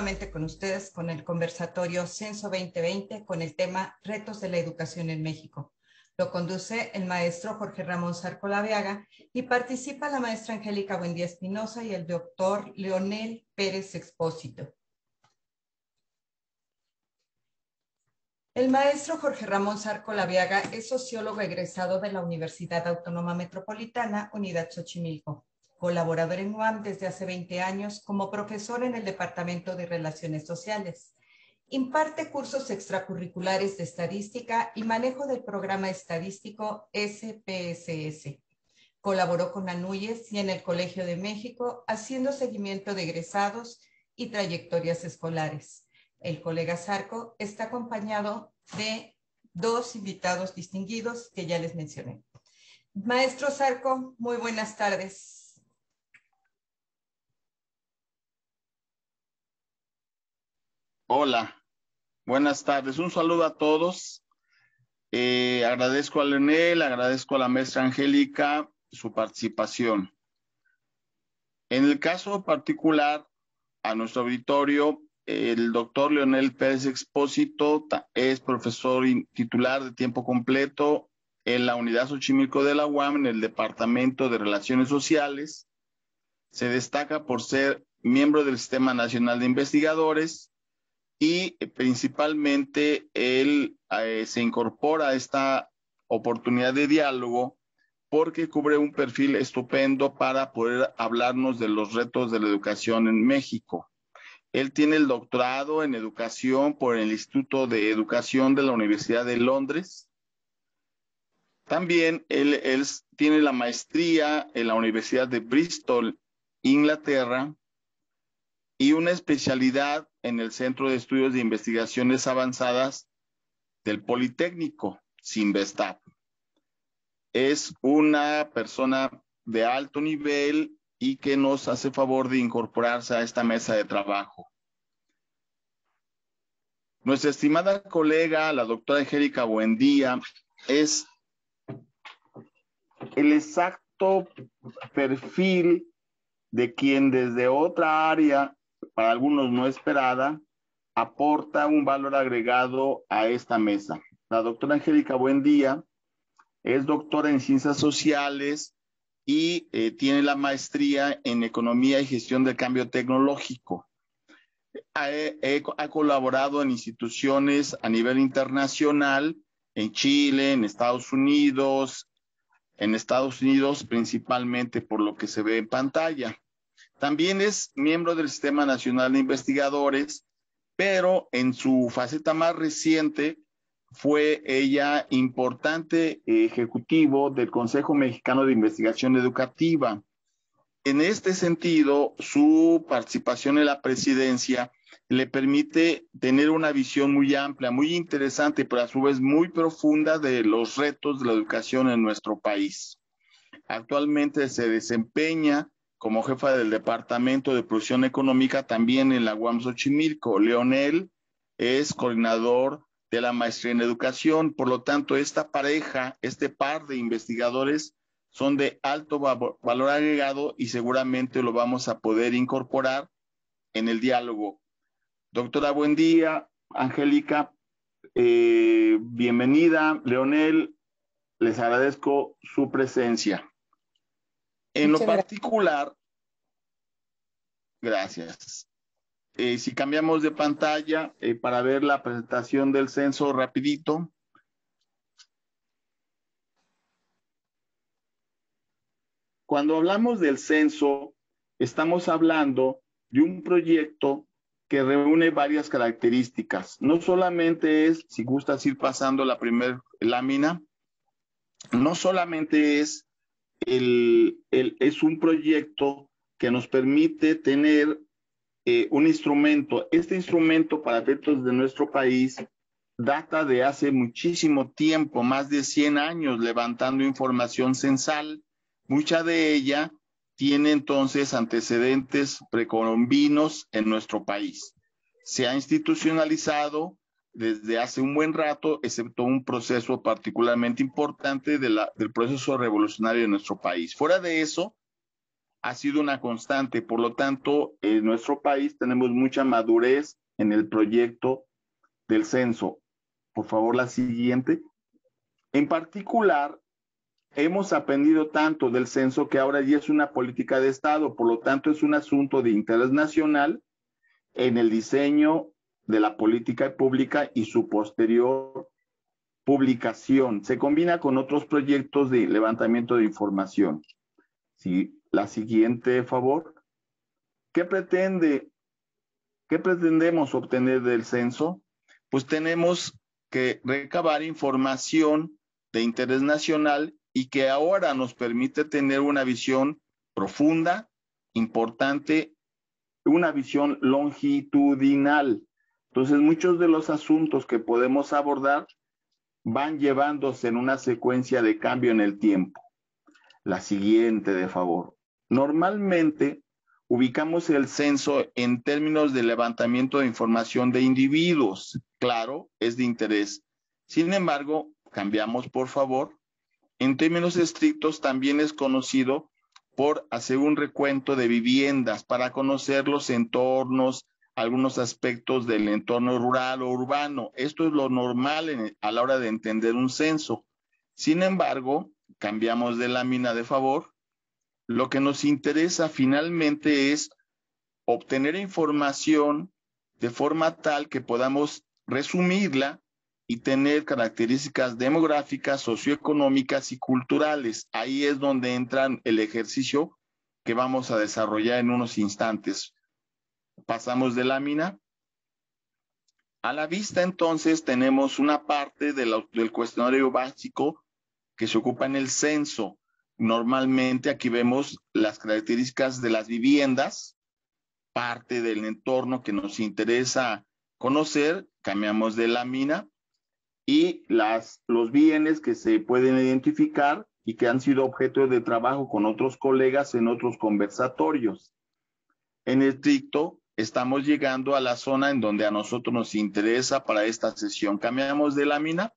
nuevamente con ustedes con el conversatorio Censo 2020 con el tema Retos de la Educación en México. Lo conduce el maestro Jorge Ramón Sarco Laveaga y participa la maestra Angélica Buendía Espinosa y el doctor Leonel Pérez Expósito. El maestro Jorge Ramón Sarco Laviaga es sociólogo egresado de la Universidad Autónoma Metropolitana, Unidad Xochimilco, colaborador en UAM desde hace 20 años como profesor en el Departamento de Relaciones Sociales. Imparte cursos extracurriculares de estadística y manejo del programa estadístico SPSS. Colaboró con ANUYES y en el Colegio de México haciendo seguimiento de egresados y trayectorias escolares el colega Sarco, está acompañado de dos invitados distinguidos que ya les mencioné. Maestro Sarco, muy buenas tardes. Hola, buenas tardes. Un saludo a todos. Eh, agradezco a Leonel, agradezco a la maestra Angélica su participación. En el caso particular, a nuestro auditorio, el doctor Leonel Pérez Expósito es profesor titular de tiempo completo en la Unidad Xochimilco de la UAM en el Departamento de Relaciones Sociales. Se destaca por ser miembro del Sistema Nacional de Investigadores y eh, principalmente él eh, se incorpora a esta oportunidad de diálogo porque cubre un perfil estupendo para poder hablarnos de los retos de la educación en México. Él tiene el doctorado en educación por el Instituto de Educación de la Universidad de Londres. También él, tiene la maestría en la Universidad de Bristol, Inglaterra, y una especialidad en el Centro de Estudios de Investigaciones Avanzadas del Politécnico, Sinvestap. Es una persona de alto nivel y que nos hace favor de incorporarse a esta mesa de trabajo. Nuestra estimada colega, la doctora Angélica Buendía, es el exacto perfil de quien desde otra área, para algunos no esperada, aporta un valor agregado a esta mesa. La doctora Angélica Buendía es doctora en ciencias sociales, y eh, tiene la maestría en Economía y Gestión del Cambio Tecnológico. Ha, colaborado en instituciones a nivel internacional, en Chile, en Estados Unidos, en Estados Unidos principalmente por lo que se ve en pantalla. También es miembro del Sistema Nacional de Investigadores, pero en su faceta más reciente fue ella importante ejecutivo del Consejo Mexicano de Investigación Educativa. En este sentido, su participación en la presidencia le permite tener una visión muy amplia, muy interesante, pero a su vez muy profunda de los retos de la educación en nuestro país. Actualmente se desempeña como jefa del Departamento de Producción Económica también en la UAM Xochimilco. Leonel es coordinador de la maestría en educación. Por lo tanto, esta pareja, este par de investigadores son de alto valor agregado y seguramente lo vamos a poder incorporar en el diálogo. Doctora, buen día. Angélica, eh, bienvenida. Leonel, les agradezco su presencia. En lo particular, gracias. Eh, si cambiamos de pantalla eh, para ver la presentación del censo rapidito. Cuando hablamos del censo, estamos hablando de un proyecto que reúne varias características. No solamente es, si gustas ir pasando la primera lámina, no solamente es, es un proyecto que nos permite tener eh, un instrumento. Este instrumento para efectos de nuestro país data de hace muchísimo tiempo, más de 100 años, levantando información censal. Mucha de ella tiene entonces antecedentes precolombinos en nuestro país. Se ha institucionalizado desde hace un buen rato, excepto un proceso particularmente importante de del proceso revolucionario de nuestro país. Fuera de eso, ha sido una constante. Por lo tanto, en nuestro país tenemos mucha madurez en el proyecto del censo. Por favor, la siguiente. En particular, hemos aprendido tanto del censo que ahora ya es una política de Estado, por lo tanto es un asunto de interés nacional en el diseño de la política pública y su posterior publicación. Se combina con otros proyectos de levantamiento de información. Sí, la siguiente, favor. ¿Qué pretende? ¿Qué pretendemos obtener del censo? Pues tenemos que recabar información de interés nacional y que ahora nos permite tener una visión profunda, importante, una visión longitudinal. Entonces, muchos de los asuntos que podemos abordar van llevándose en una secuencia de cambio en el tiempo. La siguiente, de favor. Normalmente ubicamos el censo en términos de levantamiento de información de individuos. Claro, es de interés. Sin embargo, cambiamos, por favor. En términos estrictos, también es conocido por hacer un recuento de viviendas para conocer los entornos, algunos aspectos del entorno rural o urbano. Esto es lo normal a la hora de entender un censo. Sin embargo, cambiamos de lámina de favor. Lo que nos interesa finalmente es obtener información de forma tal que podamos resumirla y tener características demográficas, socioeconómicas y culturales. Ahí es donde entra el ejercicio que vamos a desarrollar en unos instantes. Pasamos de lámina. A la vista entonces tenemos una parte del cuestionario básico que se ocupa en el censo. Normalmente aquí vemos las características de las viviendas, parte del entorno que nos interesa conocer, cambiamos de lámina, y las, los bienes que se pueden identificar y que han sido objeto de trabajo con otros colegas en otros conversatorios. En estricto, estamos llegando a la zona en donde a nosotros nos interesa para esta sesión. Cambiamos de lámina.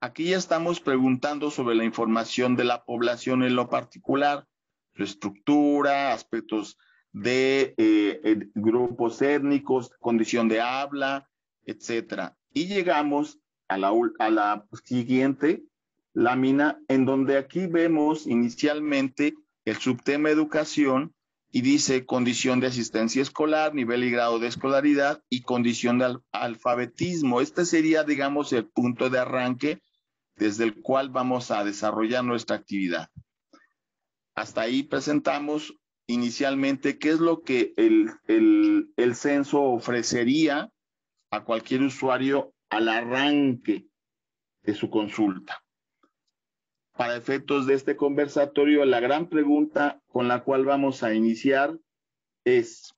Aquí ya estamos preguntando sobre la información de la población en lo particular, su estructura, aspectos de eh, grupos étnicos, condición de habla, etcétera. Y llegamos a la, a la siguiente lámina, en donde aquí vemos inicialmente el subtema educación y dice condición de asistencia escolar, nivel y grado de escolaridad y condición de alfabetismo. Este sería, digamos, el punto de arranque desde el cual vamos a desarrollar nuestra actividad. Hasta ahí presentamos inicialmente qué es lo que el, el, el censo ofrecería a cualquier usuario al arranque de su consulta. Para efectos de este conversatorio, la gran pregunta con la cual vamos a iniciar es,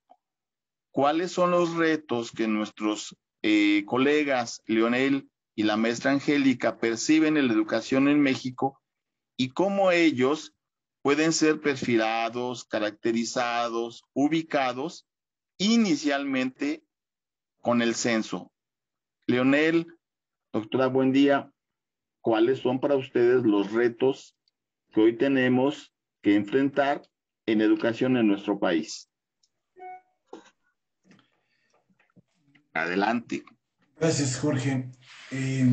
¿cuáles son los retos que nuestros eh, colegas Leonel y la maestra Angélica perciben en la educación en México y cómo ellos pueden ser perfilados, caracterizados, ubicados inicialmente con el censo. Leonel, doctora, buen día. ¿Cuáles son para ustedes los retos que hoy tenemos que enfrentar en educación en nuestro país? Adelante. Gracias, Jorge. Eh,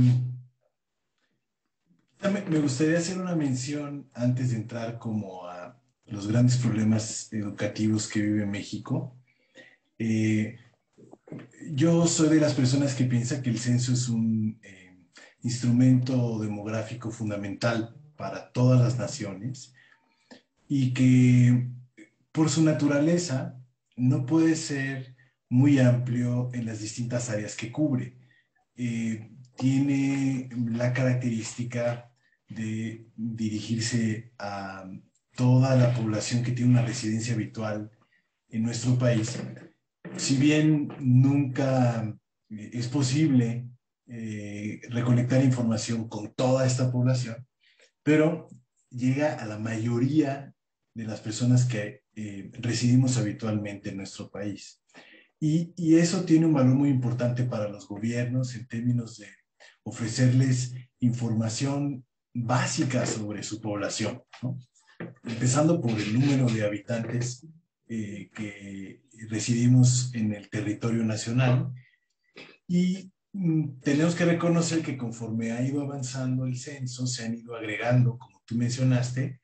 me gustaría hacer una mención antes de entrar como a los grandes problemas educativos que vive México. Eh, yo soy de las personas que piensa que el censo es un eh, instrumento demográfico fundamental para todas las naciones y que por su naturaleza no puede ser muy amplio en las distintas áreas que cubre. Eh, tiene la característica de dirigirse a toda la población que tiene una residencia habitual en nuestro país si bien nunca eh, es posible eh, recolectar información con toda esta población, pero llega a la mayoría de las personas que eh, residimos habitualmente en nuestro país. Y, eso tiene un valor muy importante para los gobiernos en términos de ofrecerles información básica sobre su población. empezando por el número de habitantes eh, que residimos en el territorio nacional y tenemos que reconocer que conforme ha ido avanzando el censo, se han ido agregando, como tú mencionaste,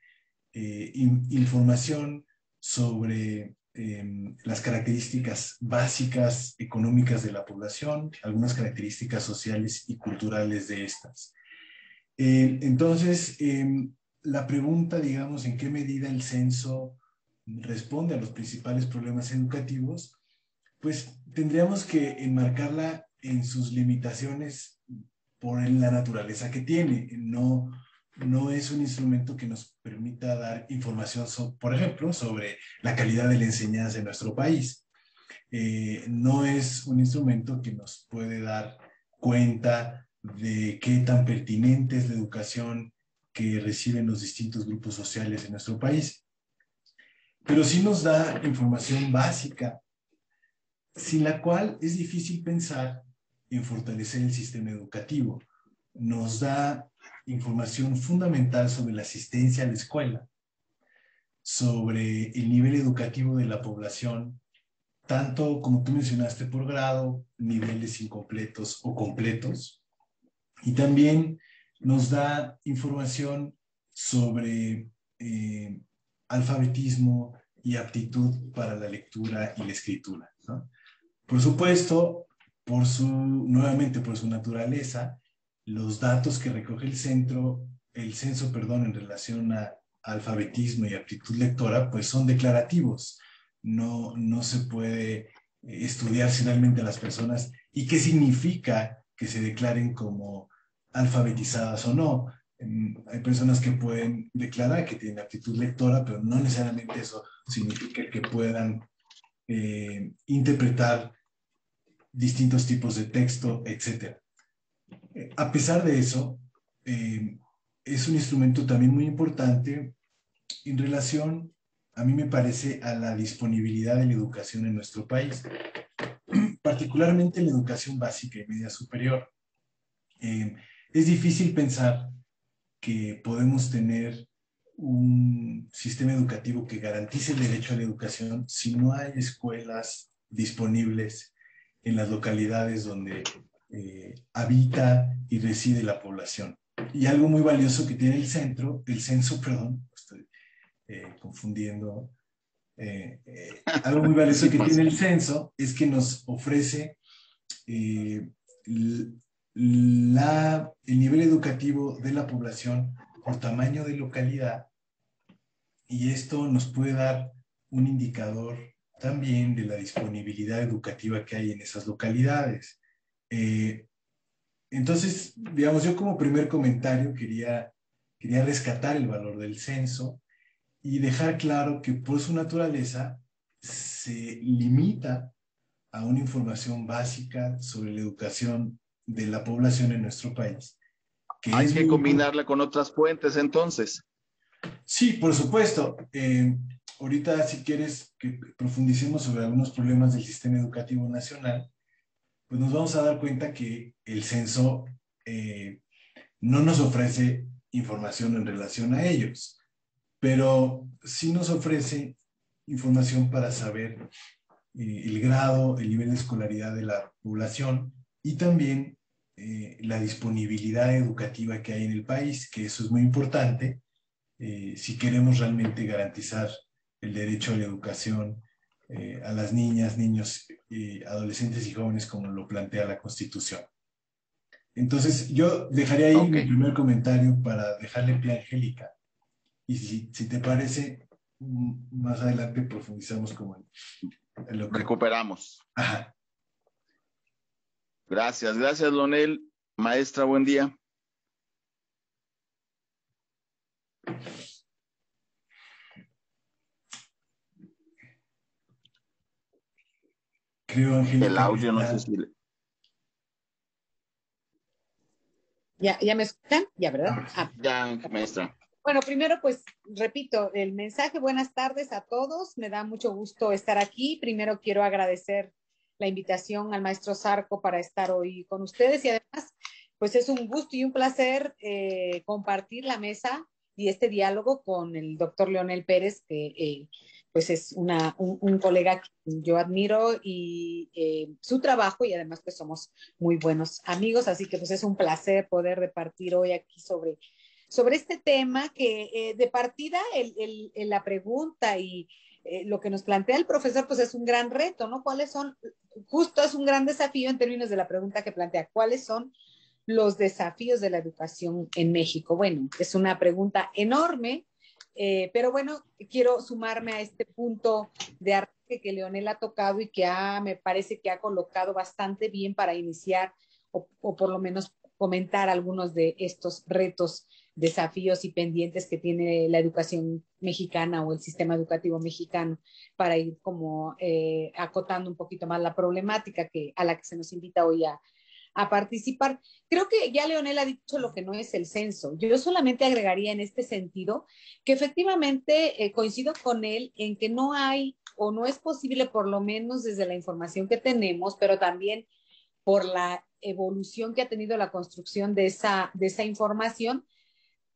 eh, información sobre em, las características básicas económicas de la población, algunas características sociales y culturales de estas. Eh, entonces, em, la pregunta, digamos, en qué medida el censo responde a los principales problemas educativos, pues tendríamos que enmarcarla en sus limitaciones por la naturaleza que tiene. No, no es un instrumento que nos permita dar información, por ejemplo, sobre la calidad de la enseñanza en nuestro país. Eh, no es un instrumento que nos puede dar cuenta de qué tan pertinente es la educación que reciben los distintos grupos sociales en nuestro país. Pero sí nos da información básica, sin la cual es difícil pensar en fortalecer el sistema educativo. Nos da información fundamental sobre la asistencia a la escuela, sobre el nivel educativo de la población, tanto como tú mencionaste por grado, niveles incompletos o completos, y también nos da información sobre eh, alfabetismo y aptitud para la lectura y la escritura. Por supuesto, por su, nuevamente por su naturaleza, los datos que recoge el centro, el censo, perdón, en relación a alfabetismo y aptitud lectora, pues son declarativos. No, no se puede estudiar finalmente a las personas y qué significa que se declaren como alfabetizadas o no. Hay personas que pueden declarar que tienen aptitud lectora, pero no necesariamente eso significa que puedan eh, interpretar distintos tipos de texto, etc. Eh, a pesar de eso, eh, es un instrumento también muy importante en relación, a mí me parece, a la disponibilidad de la educación en nuestro país, particularmente la educación básica y media superior. Es difícil pensar que podemos tener un sistema educativo que garantice el derecho a la educación si no hay escuelas disponibles en las localidades donde eh, habita y reside la población. Y algo muy valioso que tiene el centro, el censo, perdón, estoy eh, confundiendo, eh, algo muy valioso que tiene el censo es que nos ofrece la, el nivel educativo de la población por tamaño de localidad y esto nos puede dar un indicador también de la disponibilidad educativa que hay en esas localidades. Eh, entonces, digamos, yo como primer comentario quería, quería rescatar el valor del censo y dejar claro que por su naturaleza se limita a una información básica sobre la educación de la población en nuestro país. Hay que combinarla con otras fuentes entonces. Sí, por supuesto. Eh, ahorita si quieres que profundicemos sobre algunos problemas del sistema educativo nacional, pues nos vamos a dar cuenta que el censo eh, no nos ofrece información en relación a ellos, pero sí nos ofrece información para saber eh, el grado, el nivel de escolaridad de la población y también eh, la disponibilidad educativa que hay en el país, que eso es muy importante si queremos realmente garantizar el derecho a la educación eh, a las niñas, niños, adolescentes y jóvenes como lo plantea la Constitución. Entonces, yo dejaría ahí mi primer comentario para dejarle pie a Angélica. Y si, si, te parece, más adelante profundizamos como en, lo que... Recuperamos. Ajá. Gracias, gracias, Lonel. Maestra, buen día. Creo, Angélica. El audio no sé si... ¿Ya, ¿Ya me escuchan? Ya, ¿verdad? Ah. Ya, maestra. Bueno, primero, pues repito el mensaje. Buenas tardes a todos. Me da mucho gusto estar aquí. Primero quiero agradecer la invitación al maestro Zarco para estar hoy con ustedes y además, pues es un gusto y un placer eh, compartir la mesa y este diálogo con el doctor Leonel Pérez, que eh, pues es una, un, colega que yo admiro y eh, su trabajo y además pues somos muy buenos amigos, así que pues es un placer poder repartir hoy aquí sobre, sobre este tema que eh, de partida el, el, la pregunta y eh, lo que nos plantea el profesor pues es un gran reto, ¿no? ¿Cuáles son, justo es un gran desafío en términos de la pregunta que plantea, ¿cuáles son los desafíos de la educación en México? Bueno, es una pregunta enorme eh, pero bueno, quiero sumarme a este punto de arte que Leonel ha tocado y que ha, me parece que ha colocado bastante bien para iniciar o, o por lo menos comentar algunos de estos retos, desafíos y pendientes que tiene la educación mexicana o el sistema educativo mexicano para ir como eh, acotando un poquito más la problemática que, a la que se nos invita hoy a, a participar. Creo que ya Leonel ha dicho lo que no es el censo. Yo solamente agregaría en este sentido que efectivamente eh, coincido con él en que no hay o no es posible, por lo menos desde la información que tenemos, pero también por la evolución que ha tenido la construcción de esa, de esa información,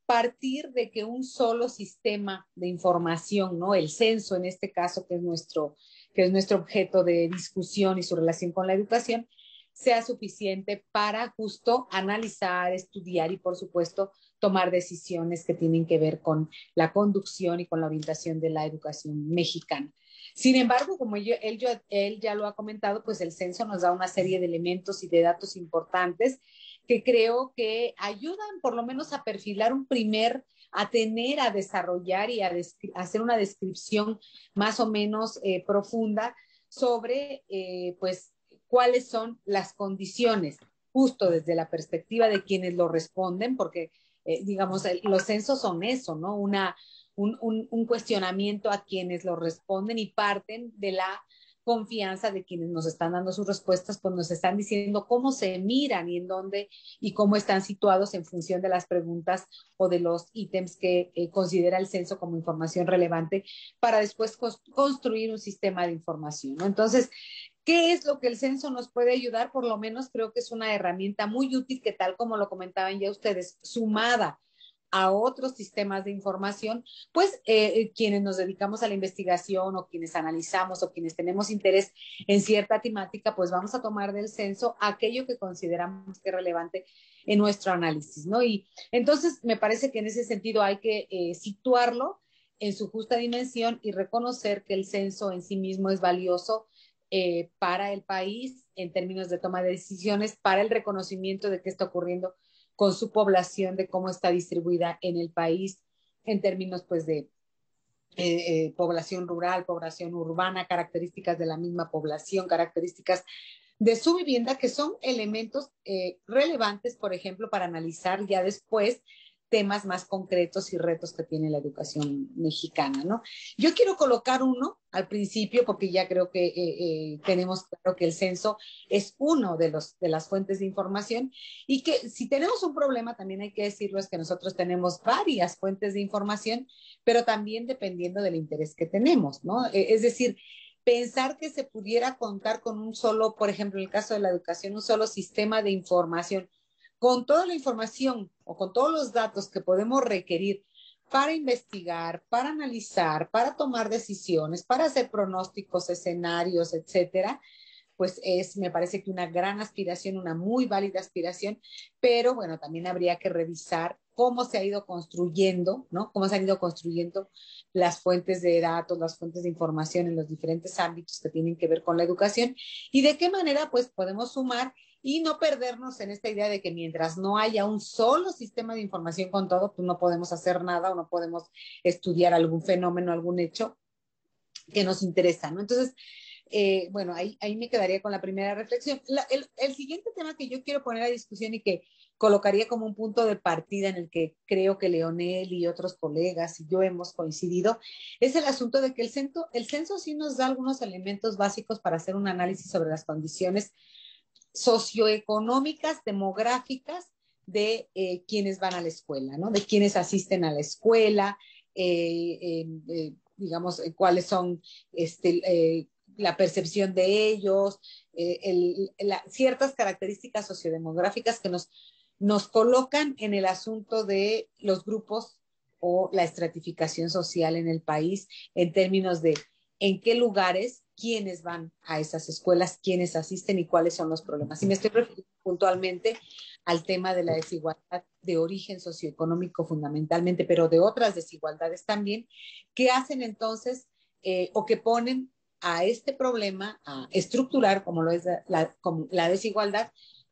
partir de que un solo sistema de información, ¿no? El censo en este caso, que es nuestro, que es nuestro objeto de discusión y su relación con la educación, sea suficiente para justo analizar, estudiar y, por supuesto, tomar decisiones que tienen que ver con la conducción y con la orientación de la educación mexicana. Sin embargo, como él, ya lo ha comentado, pues el censo nos da una serie de elementos y de datos importantes que creo que ayudan por lo menos a perfilar un primer, a tener, a desarrollar y a, hacer una descripción más o menos eh, profunda sobre, eh, pues, cuáles son las condiciones, justo desde la perspectiva de quienes lo responden, porque, eh, digamos, los censos son eso, ¿no? Una, un, un, cuestionamiento a quienes lo responden y parten de la confianza de quienes nos están dando sus respuestas, pues nos están diciendo cómo se miran y en dónde y cómo están situados en función de las preguntas o de los ítems que eh, considera el censo como información relevante para después construir un sistema de información. ¿no? Entonces, ¿Qué es lo que el censo nos puede ayudar? Por lo menos creo que es una herramienta muy útil que tal como lo comentaban ya ustedes, sumada a otros sistemas de información, pues eh, eh, quienes nos dedicamos a la investigación o quienes analizamos o quienes tenemos interés en cierta temática, pues vamos a tomar del censo aquello que consideramos que es relevante en nuestro análisis, ¿no? Y entonces me parece que en ese sentido hay que eh, situarlo en su justa dimensión y reconocer que el censo en sí mismo es valioso eh, para el país en términos de toma de decisiones, para el reconocimiento de qué está ocurriendo con su población, de cómo está distribuida en el país en términos pues de eh, eh, población rural, población urbana, características de la misma población, características de su vivienda, que son elementos relevantes, por ejemplo, para analizar ya después temas más concretos y retos que tiene la educación mexicana, ¿no? Yo quiero colocar uno al principio porque ya creo que eh, eh, tenemos claro que el censo es uno de, los, de las fuentes de información y que si tenemos un problema, también hay que decirlo, es que nosotros tenemos varias fuentes de información, pero también dependiendo del interés que tenemos, ¿no? E, es decir, pensar que se pudiera contar con un solo, por ejemplo, en el caso de la educación, un solo sistema de información con toda la información o con todos los datos que podemos requerir para investigar, para analizar, para tomar decisiones, para hacer pronósticos, escenarios, etcétera, pues es, me parece que una gran aspiración, una muy válida aspiración, pero bueno, también habría que revisar cómo se ha ido construyendo, ¿no? Cómo se han ido construyendo las fuentes de datos, las fuentes de información en los diferentes ámbitos que tienen que ver con la educación y de qué manera pues podemos sumar y no perdernos en esta idea de que mientras no haya un solo sistema de información con todo, pues no podemos hacer nada o no podemos estudiar algún fenómeno, algún hecho que nos interesa, ¿no? Entonces, eh, bueno, ahí, ahí me quedaría con la primera reflexión. el, el, siguiente tema que yo quiero poner a discusión y que colocaría como un punto de partida en el que creo que Leonel y otros colegas y yo hemos coincidido, es el asunto de que el censo, el censo sí nos da algunos elementos básicos para hacer un análisis sobre las condiciones socioeconómicas, demográficas de eh, quienes van a la escuela, ¿no? De quienes asisten a la escuela, eh, eh, digamos, cuáles son este, la percepción de ellos, ciertas características sociodemográficas que nos, nos colocan en el asunto de los grupos o la estratificación social en el país en términos de en qué lugares, quiénes van a esas escuelas, quiénes asisten y cuáles son los problemas. Y me estoy refiriendo puntualmente al tema de la desigualdad de origen socioeconómico fundamentalmente, pero de otras desigualdades también, que hacen entonces eh, o que ponen a este problema a estructurar, como lo es la, desigualdad,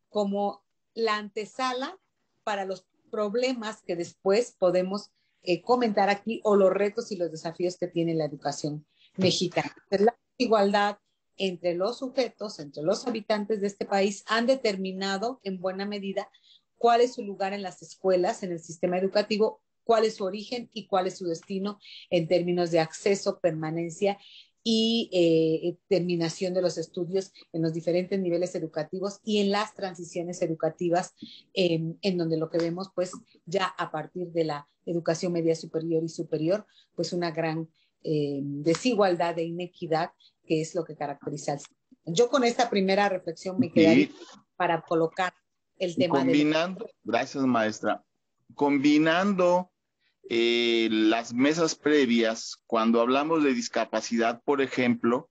como la antesala para los problemas que después podemos eh, comentar aquí o los retos y los desafíos que tiene la educación mexicana. Igualdad entre los sujetos, entre los habitantes de este país, han determinado en buena medida cuál es su lugar en las escuelas, en el sistema educativo, cuál es su origen y cuál es su destino en términos de acceso, permanencia y eh, terminación de los estudios en los diferentes niveles educativos y en las transiciones educativas, en donde lo que vemos, pues ya a partir de la educación media superior y superior, pues una gran eh, desigualdad e inequidad, que es lo que caracteriza al Yo con esta primera reflexión me quedaría para colocar el tema. Combinando, gracias maestra, combinando eh, las mesas previas, cuando hablamos de discapacidad, por ejemplo,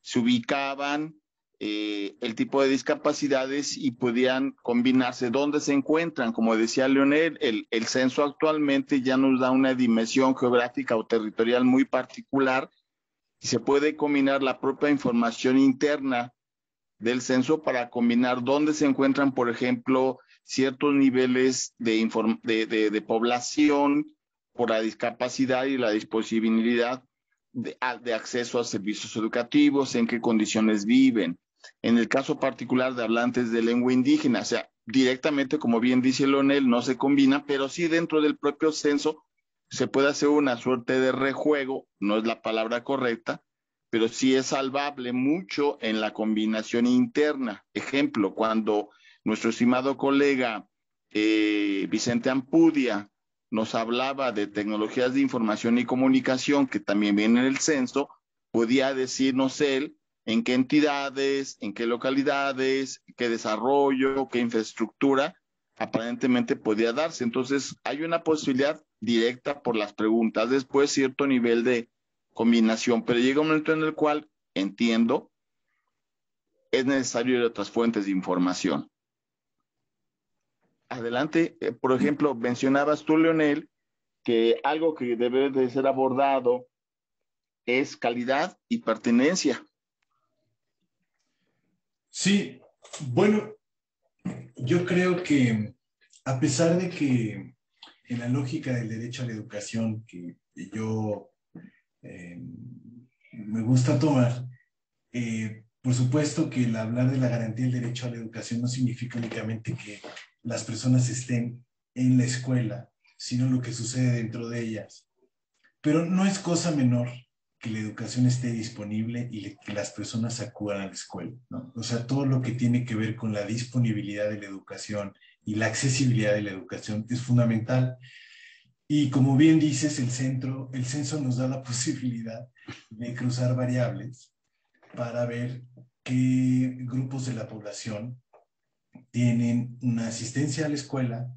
se ubicaban eh, el tipo de discapacidades y podían combinarse dónde se encuentran. Como decía Leonel, el, el, censo actualmente ya nos da una dimensión geográfica o territorial muy particular y se puede combinar la propia información interna del censo para combinar dónde se encuentran, por ejemplo, ciertos niveles de, de, de, de población por la discapacidad y la disponibilidad de, acceso a servicios educativos, en qué condiciones viven. En el caso particular de hablantes de lengua indígena, o sea, directamente, como bien dice Lonel, no se combina, pero sí dentro del propio censo se puede hacer una suerte de rejuego, no es la palabra correcta, pero sí es salvable mucho en la combinación interna. Ejemplo, cuando nuestro estimado colega eh, Vicente Ampudia nos hablaba de tecnologías de información y comunicación, que también viene en el censo, podía decirnos él en qué entidades, en qué localidades, qué desarrollo, qué infraestructura aparentemente podía darse. Entonces, hay una posibilidad directa por las preguntas, después cierto nivel de combinación, pero llega un momento en el cual entiendo, es necesario ir a otras fuentes de información adelante, eh, por ejemplo, mencionabas tú, Leonel, que algo que debe de ser abordado es calidad y pertenencia. Sí, bueno, yo creo que a pesar de que en la lógica del derecho a la educación que yo eh, me gusta tomar, eh, por supuesto que el hablar de la garantía del derecho a la educación no significa únicamente que las personas estén en la escuela, sino lo que sucede dentro de ellas. Pero no es cosa menor que la educación esté disponible y que las personas acudan a la escuela. ¿no? O sea, todo lo que tiene que ver con la disponibilidad de la educación y la accesibilidad de la educación es fundamental. Y como bien dices, el, centro, el censo nos da la posibilidad de cruzar variables para ver qué grupos de la población tienen una asistencia a la escuela,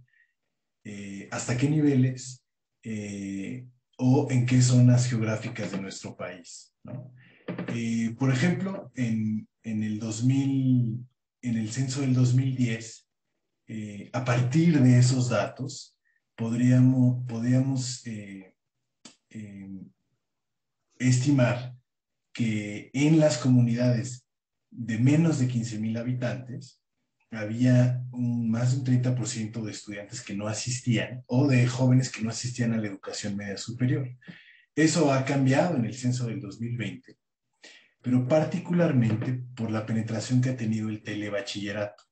eh, hasta qué niveles eh, o en qué zonas geográficas de nuestro país. ¿no? Eh, por ejemplo, en, en, el 2000, en el censo del 2010, a partir de esos datos, podríamos, podríamos estimar que en las comunidades de menos de 15.000 habitantes, había más de un 30% de estudiantes que no asistían o de jóvenes que no asistían a la educación media superior. Eso ha cambiado en el censo del 2020, pero particularmente por la penetración que ha tenido el telebachillerato.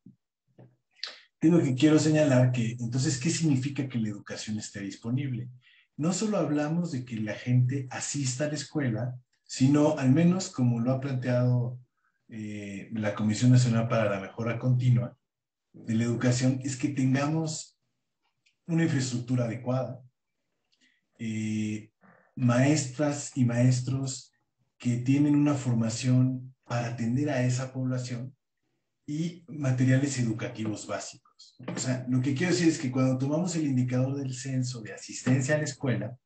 Tengo que quiero señalar que, entonces, ¿qué significa que la educación esté disponible? No solo hablamos de que la gente asista a la escuela, sino al menos como lo ha planteado eh, la Comisión Nacional para la Mejora Continua de la Educación es que tengamos una infraestructura adecuada, eh, maestras y maestros que tienen una formación para atender a esa población y materiales educativos básicos. O sea, lo que quiero decir es que cuando tomamos el indicador del censo de asistencia a la escuela,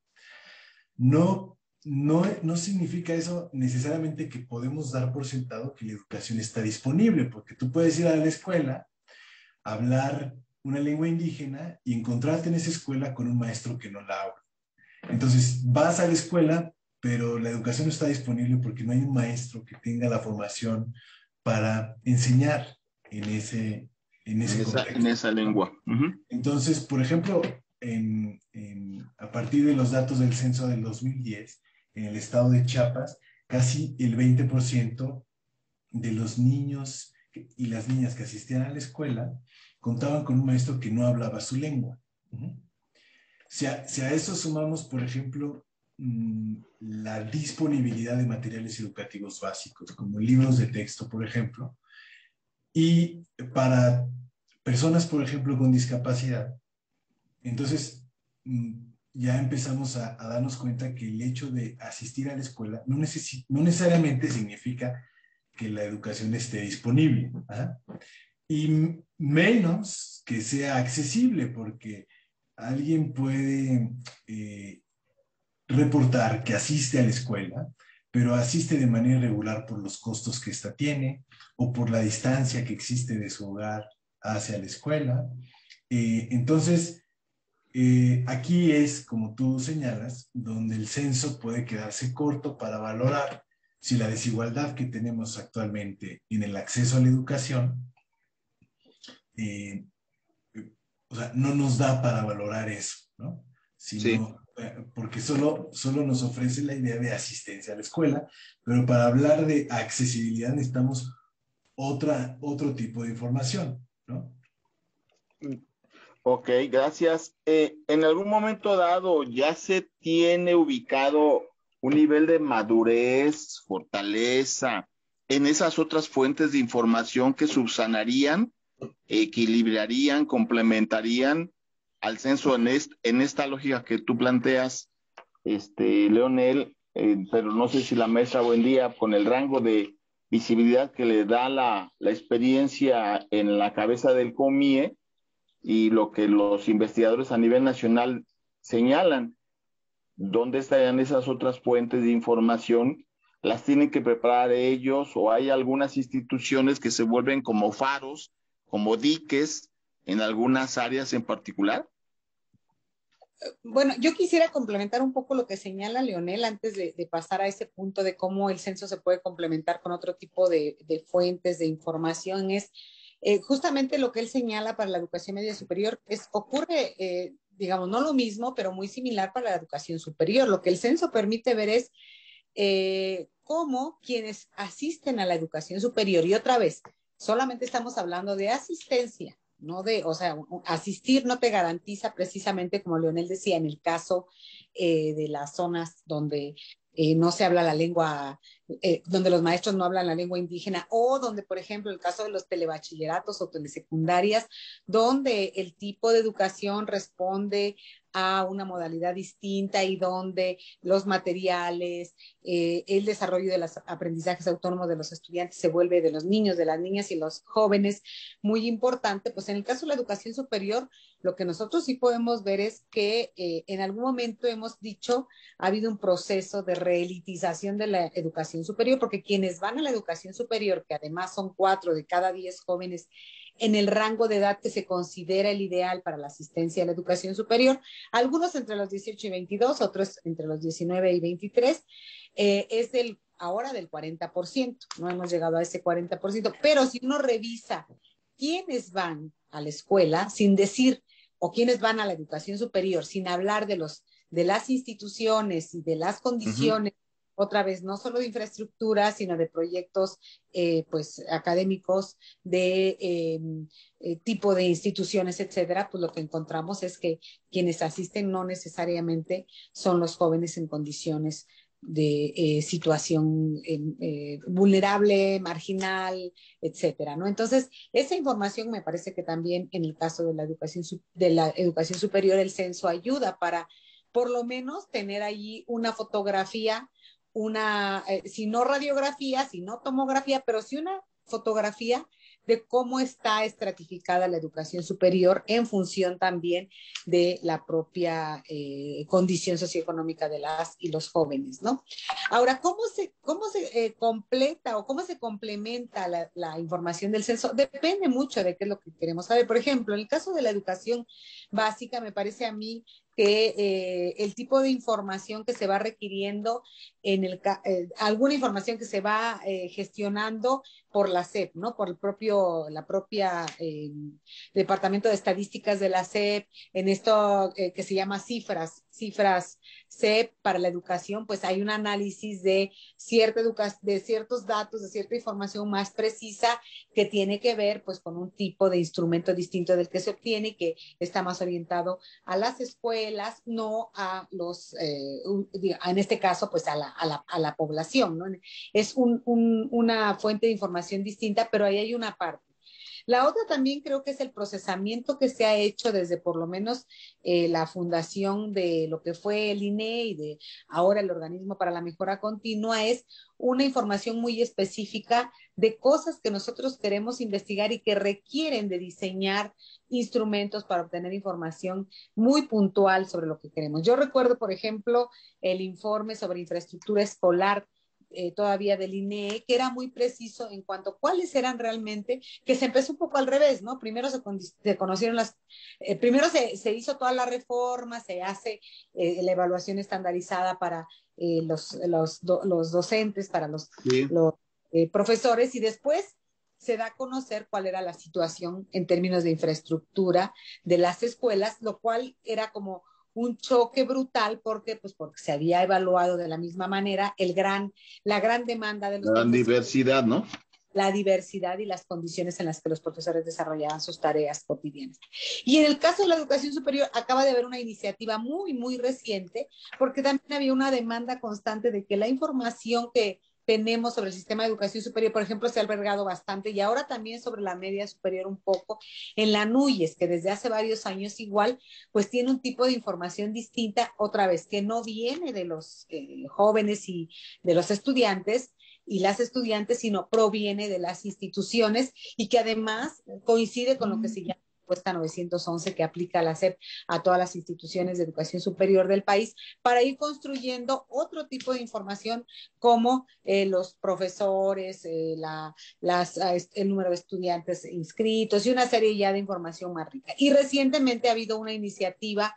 no, no, no significa eso necesariamente que podemos dar por sentado que la educación está disponible, porque tú puedes ir a la escuela, hablar una lengua indígena y encontrarte en esa escuela con un maestro que no la habla. Entonces, vas a la escuela, pero la educación no está disponible porque no hay un maestro que tenga la formación para enseñar en ese, en ese en esa, lengua. Entonces, por ejemplo, a partir de los datos del censo del 2010, en el estado de Chiapas, casi el 20% de los niños y las niñas que asistían a la escuela contaban con un maestro que no hablaba su lengua. si, a, eso sumamos, por ejemplo, mm, la disponibilidad de materiales educativos básicos, como libros de texto, por ejemplo, y para personas, por ejemplo, con discapacidad, entonces mm, ya empezamos a, darnos cuenta que el hecho de asistir a la escuela no, no necesariamente significa que la educación esté disponible. ¿ah? y menos que sea accesible, porque alguien puede eh, reportar que asiste a la escuela, pero asiste de manera irregular por los costos que ésta tiene o por la distancia que existe de su hogar hacia la escuela. Eh, entonces, eh, aquí es, como tú señalas, donde el censo puede quedarse corto para valorar si la desigualdad que tenemos actualmente en el acceso a la educación eh, o sea, no nos da para valorar eso, ¿no? Sino, eh, porque solo, solo nos ofrece la idea de asistencia a la escuela, pero para hablar de accesibilidad necesitamos otra, otro tipo de información, ¿no? Ok, gracias. Eh, en algún momento dado ya se tiene ubicado un nivel de madurez, fortaleza en esas otras fuentes de información que subsanarían equilibrarían, complementarían al censo en, esta lógica que tú planteas, este, Leonel, eh, pero no sé si la mesa buen día, con el rango de visibilidad que le da la, la experiencia en la cabeza del COMIE y lo que los investigadores a nivel nacional señalan, ¿dónde estarían esas otras fuentes de información? ¿Las tienen que preparar ellos o hay algunas instituciones que se vuelven como faros como diques en algunas áreas en particular? Bueno, yo quisiera complementar un poco lo que señala Leonel antes de, pasar a ese punto de cómo el censo se puede complementar con otro tipo de, fuentes de información. Eh, justamente lo que él señala para la educación media superior. Es, ocurre, eh, digamos, no lo mismo, pero muy similar para la educación superior. Lo que el censo permite ver es eh, cómo quienes asisten a la educación superior, y otra vez, solamente estamos hablando de asistencia, no de, o sea, asistir no te garantiza precisamente, como Leonel decía, en el caso de las zonas donde eh, no se habla la lengua, eh, donde los maestros no hablan la lengua indígena, o donde, por ejemplo, el caso de los telebachilleratos o telesecundarias, donde el tipo de educación responde a una modalidad distinta y donde los materiales, eh, el desarrollo de los aprendizajes autónomos de los estudiantes se vuelve de los niños, de las niñas y los jóvenes muy importante, pues en el caso de la educación superior, lo que nosotros sí podemos ver es que eh, en algún momento hemos dicho, ha habido un proceso de reelitización de la educación superior, porque quienes van a la educación superior, que además son cuatro de cada diez jóvenes en el rango de edad que se considera el ideal para la asistencia a la educación superior, algunos entre los 18 y 22, otros entre los 19 y 23, eh, es del ahora del 40%, no hemos llegado a ese 40%, pero si uno revisa quiénes van a la escuela, sin decir, o quiénes van a la educación superior, sin hablar de los de las instituciones y de las condiciones otra vez, no solo de infraestructura, sino de proyectos eh, pues, académicos, de em, eh, tipo de instituciones, etcétera, pues lo que encontramos es que quienes asisten no necesariamente son los jóvenes en condiciones de eh, situación em, vulnerable, marginal, etcétera, ¿no? Entonces, esa información me parece que también en el caso de la educación, de la educación superior, el censo ayuda para por lo menos tener allí una fotografía una, eh, si no radiografía, si no tomografía, pero sí una fotografía de cómo está estratificada la educación superior en función también de la propia eh, condición socioeconómica de las y los jóvenes, ¿no? Ahora, ¿cómo se, cómo se eh, completa o cómo se complementa la, la, información del censo? Depende mucho de qué es lo que queremos saber. Por ejemplo, en el caso de la educación básica, me parece a mí que eh, el tipo de información que se va requiriendo en el eh, alguna información que se va eh, gestionando por la SEP, ¿no? Por el propio, la propia Departamento de Estadísticas de la SEP, en esto que se llama cifras, cifras SEP para la educación, pues hay un análisis de cierta de ciertos datos, de cierta información más precisa que tiene que ver pues con un tipo de instrumento distinto del que se obtiene, que está más orientado a las escuelas, no a los, eh, en este caso, pues a la, a la, a la población, ¿no? Es un, un, una fuente de información distinta, pero ahí hay una parte la otra también creo que es el procesamiento que se ha hecho desde por lo menos eh, la fundación de lo que fue el INE y de ahora el Organismo para la Mejora Continua, es una información muy específica de cosas que nosotros queremos investigar y que requieren de diseñar instrumentos para obtener información muy puntual sobre lo que queremos. Yo recuerdo, por ejemplo, el informe sobre infraestructura escolar eh, todavía del INE, que era muy preciso en cuanto a cuáles eran realmente, que se empezó un poco al revés, ¿no? Primero se, se conocieron las, eh, primero se, se, hizo toda la reforma, se hace eh, la evaluación estandarizada para los, los, do, los, docentes, para los, los profesores, y después se da a conocer cuál era la situación en términos de infraestructura de las escuelas, lo cual era como un choque brutal porque, pues, porque se había evaluado de la misma manera el gran, la gran demanda de los La diversidad, ¿no? La diversidad y las condiciones en las que los profesores desarrollaban sus tareas cotidianas. Y en el caso de la educación superior, acaba de haber una iniciativa muy, muy reciente, porque también había una demanda constante de que la información que tenemos sobre el sistema de educación superior, por ejemplo, se ha albergado bastante y ahora también sobre la media superior un poco en la NUYES, que desde hace varios años igual, pues tiene un tipo de información distinta, otra vez, que no viene de los eh, jóvenes y de los estudiantes, y las estudiantes, sino proviene de las instituciones y que además coincide con lo que se llama propuesta 911 que aplica la SEP a todas las instituciones de educación superior del país para ir construyendo otro tipo de información como eh, los profesores, eh, las, el número de estudiantes inscritos y una serie ya de información más rica. Y recientemente ha habido una iniciativa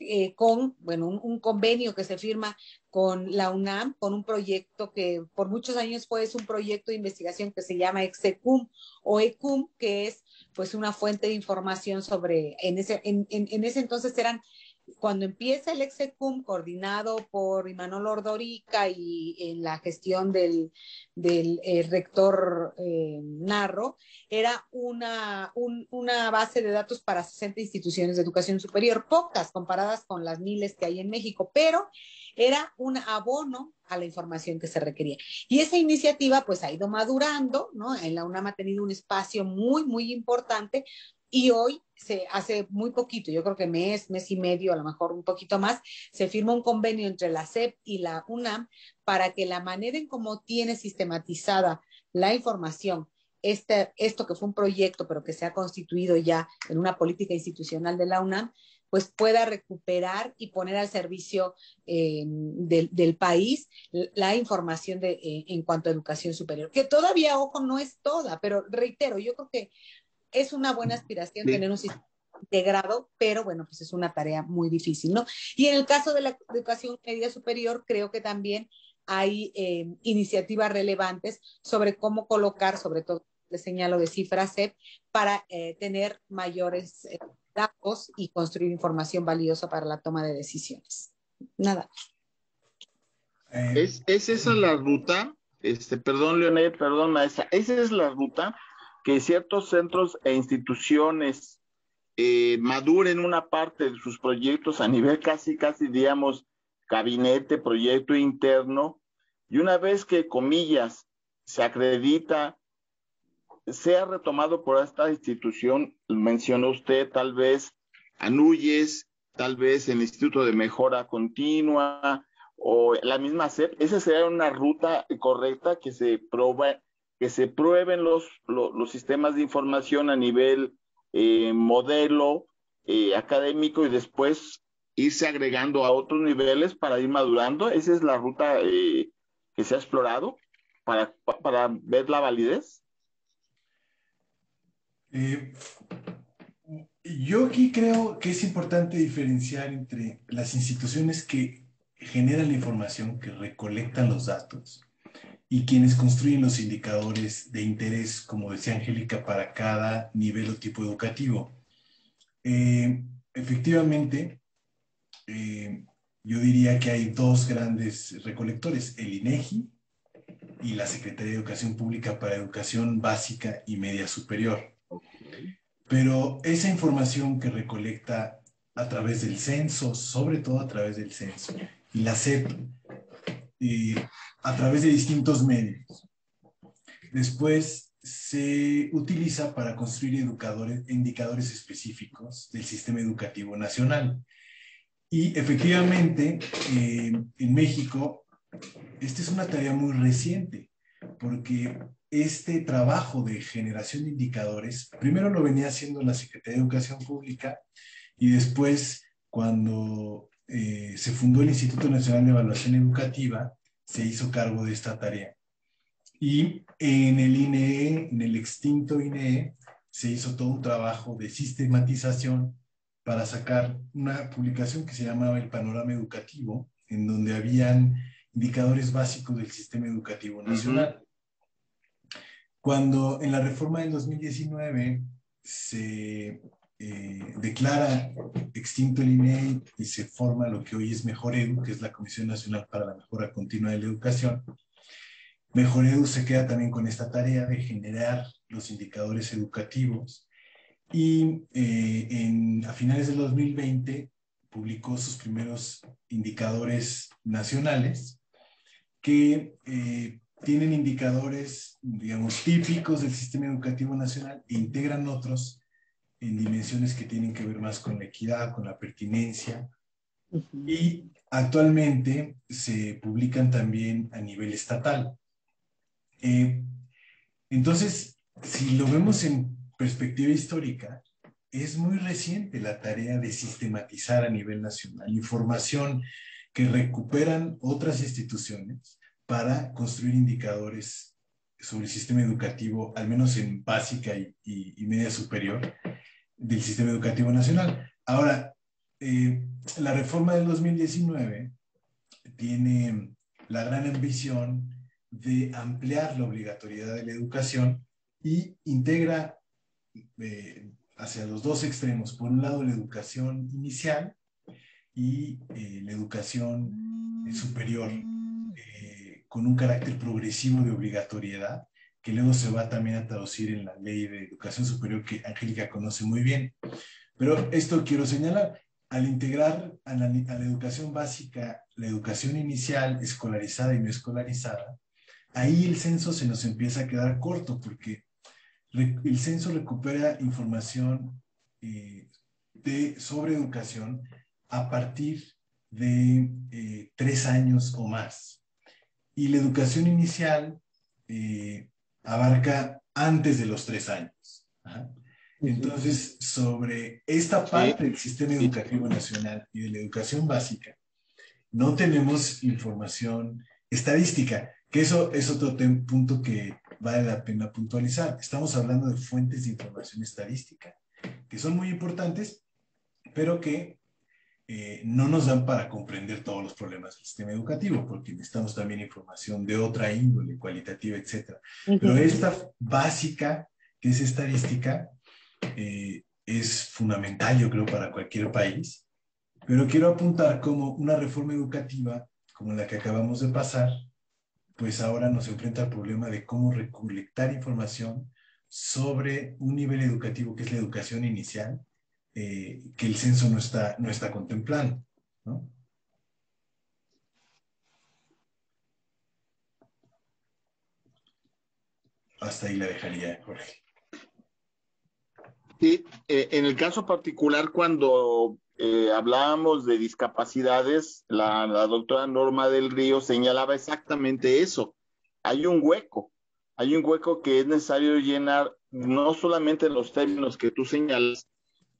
eh, con, bueno, un, un, convenio que se firma con la UNAM, con un proyecto que por muchos años fue es un proyecto de investigación que se llama EXECUM o ECUM, que es pues una fuente de información sobre, en ese, en, en, en ese entonces eran cuando empieza el Execum, coordinado por Imanol Ordorica y en la gestión del, del eh, rector eh, Narro, era una, un, una base de datos para 60 instituciones de educación superior, pocas comparadas con las miles que hay en México, pero era un abono a la información que se requería. Y esa iniciativa pues ha ido madurando, ¿no? En la UNAM ha tenido un espacio muy, muy importante y hoy, se hace muy poquito, yo creo que mes, mes y medio, a lo mejor un poquito más, se firma un convenio entre la SEP y la UNAM para que la manera en cómo tiene sistematizada la información, este, esto que fue un proyecto, pero que se ha constituido ya en una política institucional de la UNAM, pues pueda recuperar y poner al servicio eh, del, país la información de, eh, en cuanto a educación superior, que todavía, ojo, no es toda, pero reitero, yo creo que es una buena aspiración sí. tener un sistema integrado, pero bueno, pues es una tarea muy difícil, ¿no? Y en el caso de la educación media superior, creo que también hay eh, iniciativas relevantes sobre cómo colocar, sobre todo, le señalo de cifras CEP, para eh, tener mayores eh, datos y construir información valiosa para la toma de decisiones. Nada. ¿Es, ¿Es, esa la ruta? Este, perdón, Leonel, perdón, maestra. ¿Esa es la ruta? Que ciertos centros e instituciones eh, maduren una parte de sus proyectos a nivel casi, casi, digamos, gabinete, proyecto interno, y una vez que, comillas, se acredita, sea retomado por esta institución, mencionó usted tal vez Anuyes, tal vez el Instituto de Mejora Continua o la misma SEP, esa sería una ruta correcta que se proba, que se prueben los, los, sistemas de información a nivel eh, modelo eh, académico y después irse agregando a otros niveles para ir madurando. Esa es la ruta eh, que se ha explorado para, para ver la validez. yo aquí creo que es importante diferenciar entre las instituciones que generan la información, que recolectan los datos, y quienes construyen los indicadores de interés, como decía Angélica, para cada nivel o tipo educativo. Eh, efectivamente, eh, yo diría que hay dos grandes recolectores, el INEGI y la Secretaría de Educación Pública para Educación Básica y Media Superior. Pero esa información que recolecta a través del censo, sobre todo a través del censo, y la SEP eh, a través de distintos medios. Después se utiliza para construir educadores, indicadores específicos del sistema educativo nacional. Y efectivamente, eh, en México, esta es una tarea muy reciente, porque este trabajo de generación de indicadores, primero lo venía haciendo la Secretaría de Educación Pública y después, cuando eh, se fundó el Instituto Nacional de Evaluación Educativa, se hizo cargo de esta tarea. Y en el INE, en el extinto INE, se hizo todo un trabajo de sistematización para sacar una publicación que se llamaba El Panorama Educativo, en donde habían indicadores básicos del sistema educativo nacional. Cuando en la reforma del 2019 se eh, declara extinto el INE y se forma lo que hoy es Mejor Edu, que es la Comisión Nacional para la Mejora Continua de la Educación. Mejor Edu se queda también con esta tarea de generar los indicadores educativos y eh, en, a finales del 2020 publicó sus primeros indicadores nacionales que eh, tienen indicadores, digamos, típicos del sistema educativo nacional e integran otros en dimensiones que tienen que ver más con la equidad, con la pertinencia. Y actualmente se publican también a nivel estatal. Eh, entonces, si lo vemos en perspectiva histórica, es muy reciente la tarea de sistematizar a nivel nacional información que recuperan otras instituciones para construir indicadores sobre el sistema educativo, al menos en básica y, y media superior, del sistema educativo nacional. Ahora, eh, la reforma del 2019 tiene la gran ambición de ampliar la obligatoriedad de la educación y integra eh, hacia los dos extremos. Por un lado, la educación inicial y eh, la educación superior, con un carácter progresivo de obligatoriedad que luego se va también a traducir en la ley de educación superior que Angélica conoce muy bien. Pero esto quiero señalar, al integrar a la, educación básica, la educación inicial, escolarizada y no escolarizada, ahí el censo se nos empieza a quedar corto porque el censo recupera información eh, de, sobre educación a partir de eh, tres años o más. Y la educación inicial eh, abarca antes de los tres años. Entonces, sobre esta parte del sistema educativo nacional y de la educación básica, no tenemos información estadística, que eso es otro punto que vale la pena puntualizar. Estamos hablando de fuentes de información estadística, que son muy importantes, pero que eh, no nos dan para comprender todos los problemas del sistema educativo, porque necesitamos también información de otra índole, cualitativa, etc. Pero esta básica, que es estadística, eh, es fundamental, yo creo, para cualquier país. Pero quiero apuntar como una reforma educativa, como la que acabamos de pasar, pues ahora nos enfrenta al problema de cómo recolectar información sobre un nivel educativo que es la educación inicial, eh, que el censo no está, no está contemplando. Hasta ahí la dejaría, Jorge. Sí, eh, en el caso particular, cuando eh, hablábamos de discapacidades, la, la, doctora Norma del Río señalaba exactamente eso. Hay un hueco hay un hueco que es necesario llenar, no solamente en los términos que tú señalas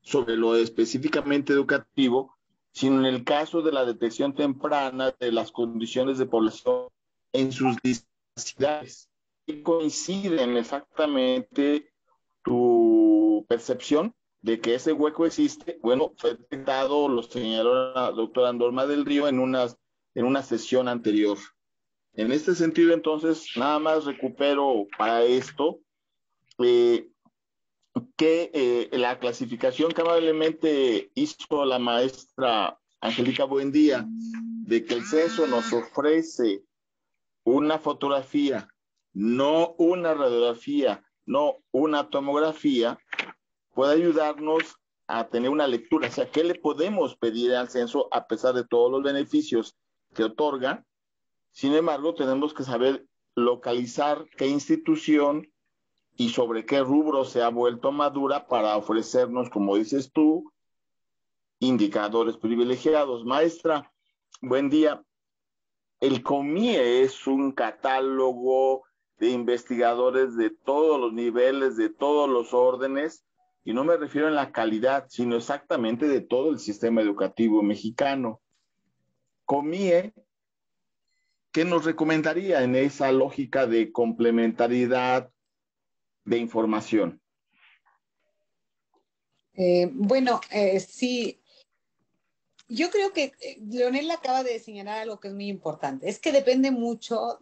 sobre lo específicamente educativo, sino en el caso de la detección temprana de las condiciones de población en sus discapacidades. Y coinciden exactamente tu percepción de que ese hueco existe. Bueno, fue detectado, lo señaló la doctora Andorma del Río en una, en una sesión anterior. En este sentido, entonces, nada más recupero para esto eh, que eh, la clasificación que amablemente hizo la maestra Angélica Buendía de que el censo nos ofrece una fotografía, no una radiografía, no una tomografía, puede ayudarnos a tener una lectura. O sea, ¿qué le podemos pedir al censo a pesar de todos los beneficios que otorga? Sin embargo, tenemos que saber localizar qué institución y sobre qué rubro se ha vuelto madura para ofrecernos, como dices tú, indicadores privilegiados. Maestra, buen día. El COMIE es un catálogo de investigadores de todos los niveles, de todos los órdenes, y no me refiero en la calidad, sino exactamente de todo el sistema educativo mexicano. COMIE ¿qué nos recomendaría en esa lógica de complementariedad de información? Eh, bueno, eh, sí, yo creo que eh, Leonel acaba de señalar algo que es muy importante, es que depende mucho,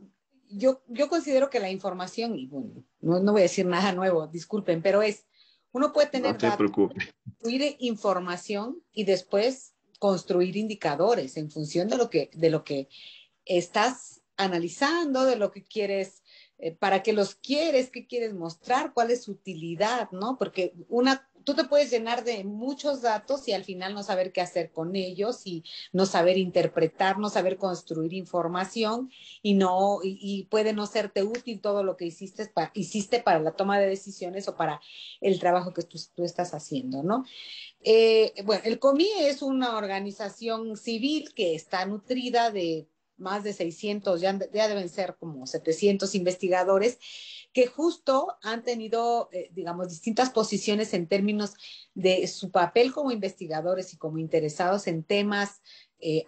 yo, yo considero que la información, y bueno, no, no voy a decir nada nuevo, disculpen, pero es, uno puede tener no te datos, construir información y después construir indicadores en función de lo que, de lo que estás analizando de lo que quieres, eh, para qué los quieres, qué quieres mostrar, cuál es su utilidad, ¿no? Porque una, tú te puedes llenar de muchos datos y al final no saber qué hacer con ellos y no saber interpretar, no saber construir información y no, y, puede no serte útil todo lo que hiciste, para, hiciste para la toma de decisiones o para el trabajo que tú, tú estás haciendo, ¿no? Eh, bueno, el COMI es una organización civil que está nutrida de más de 600, ya, deben ser como 700 investigadores que justo han tenido, eh, digamos, distintas posiciones en términos de su papel como investigadores y como interesados en temas eh,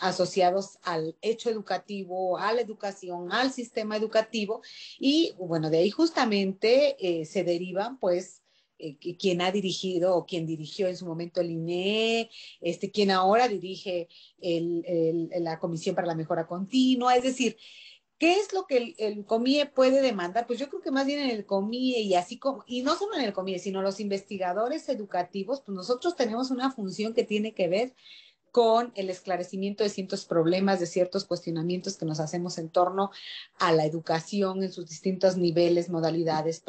asociados al hecho educativo, a la educación, al sistema educativo. Y bueno, de ahí justamente eh, se derivan pues eh, quien ha dirigido o quien dirigió en su momento el INE, este, quien ahora dirige la Comisión para la Mejora Continua, es decir, ¿Qué es lo que el, el, COMIE puede demandar? Pues yo creo que más bien en el COMIE y así como, y no solo en el COMIE, sino los investigadores educativos, pues nosotros tenemos una función que tiene que ver con el esclarecimiento de ciertos problemas, de ciertos cuestionamientos que nos hacemos en torno a la educación en sus distintos niveles, modalidades,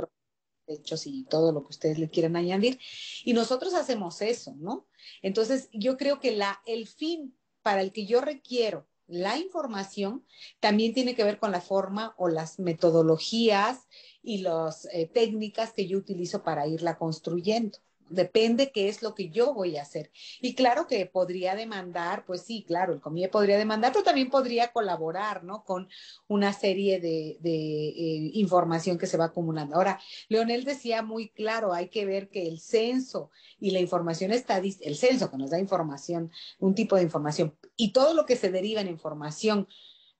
hechos y todo lo que ustedes le quieran añadir. Y nosotros hacemos eso, ¿no? Entonces, yo creo que la, el fin para el que yo requiero la información también tiene que ver con la forma o las metodologías y las eh, técnicas que yo utilizo para irla construyendo depende qué es lo que yo voy a hacer. Y claro que podría demandar, pues sí, claro, el comité podría demandar, pero también podría colaborar, ¿no? Con una serie de, eh, información que se va acumulando. Ahora, Leonel decía muy claro, hay que ver que el censo y la información estadística, el censo que nos da información, un tipo de información, y todo lo que se deriva en información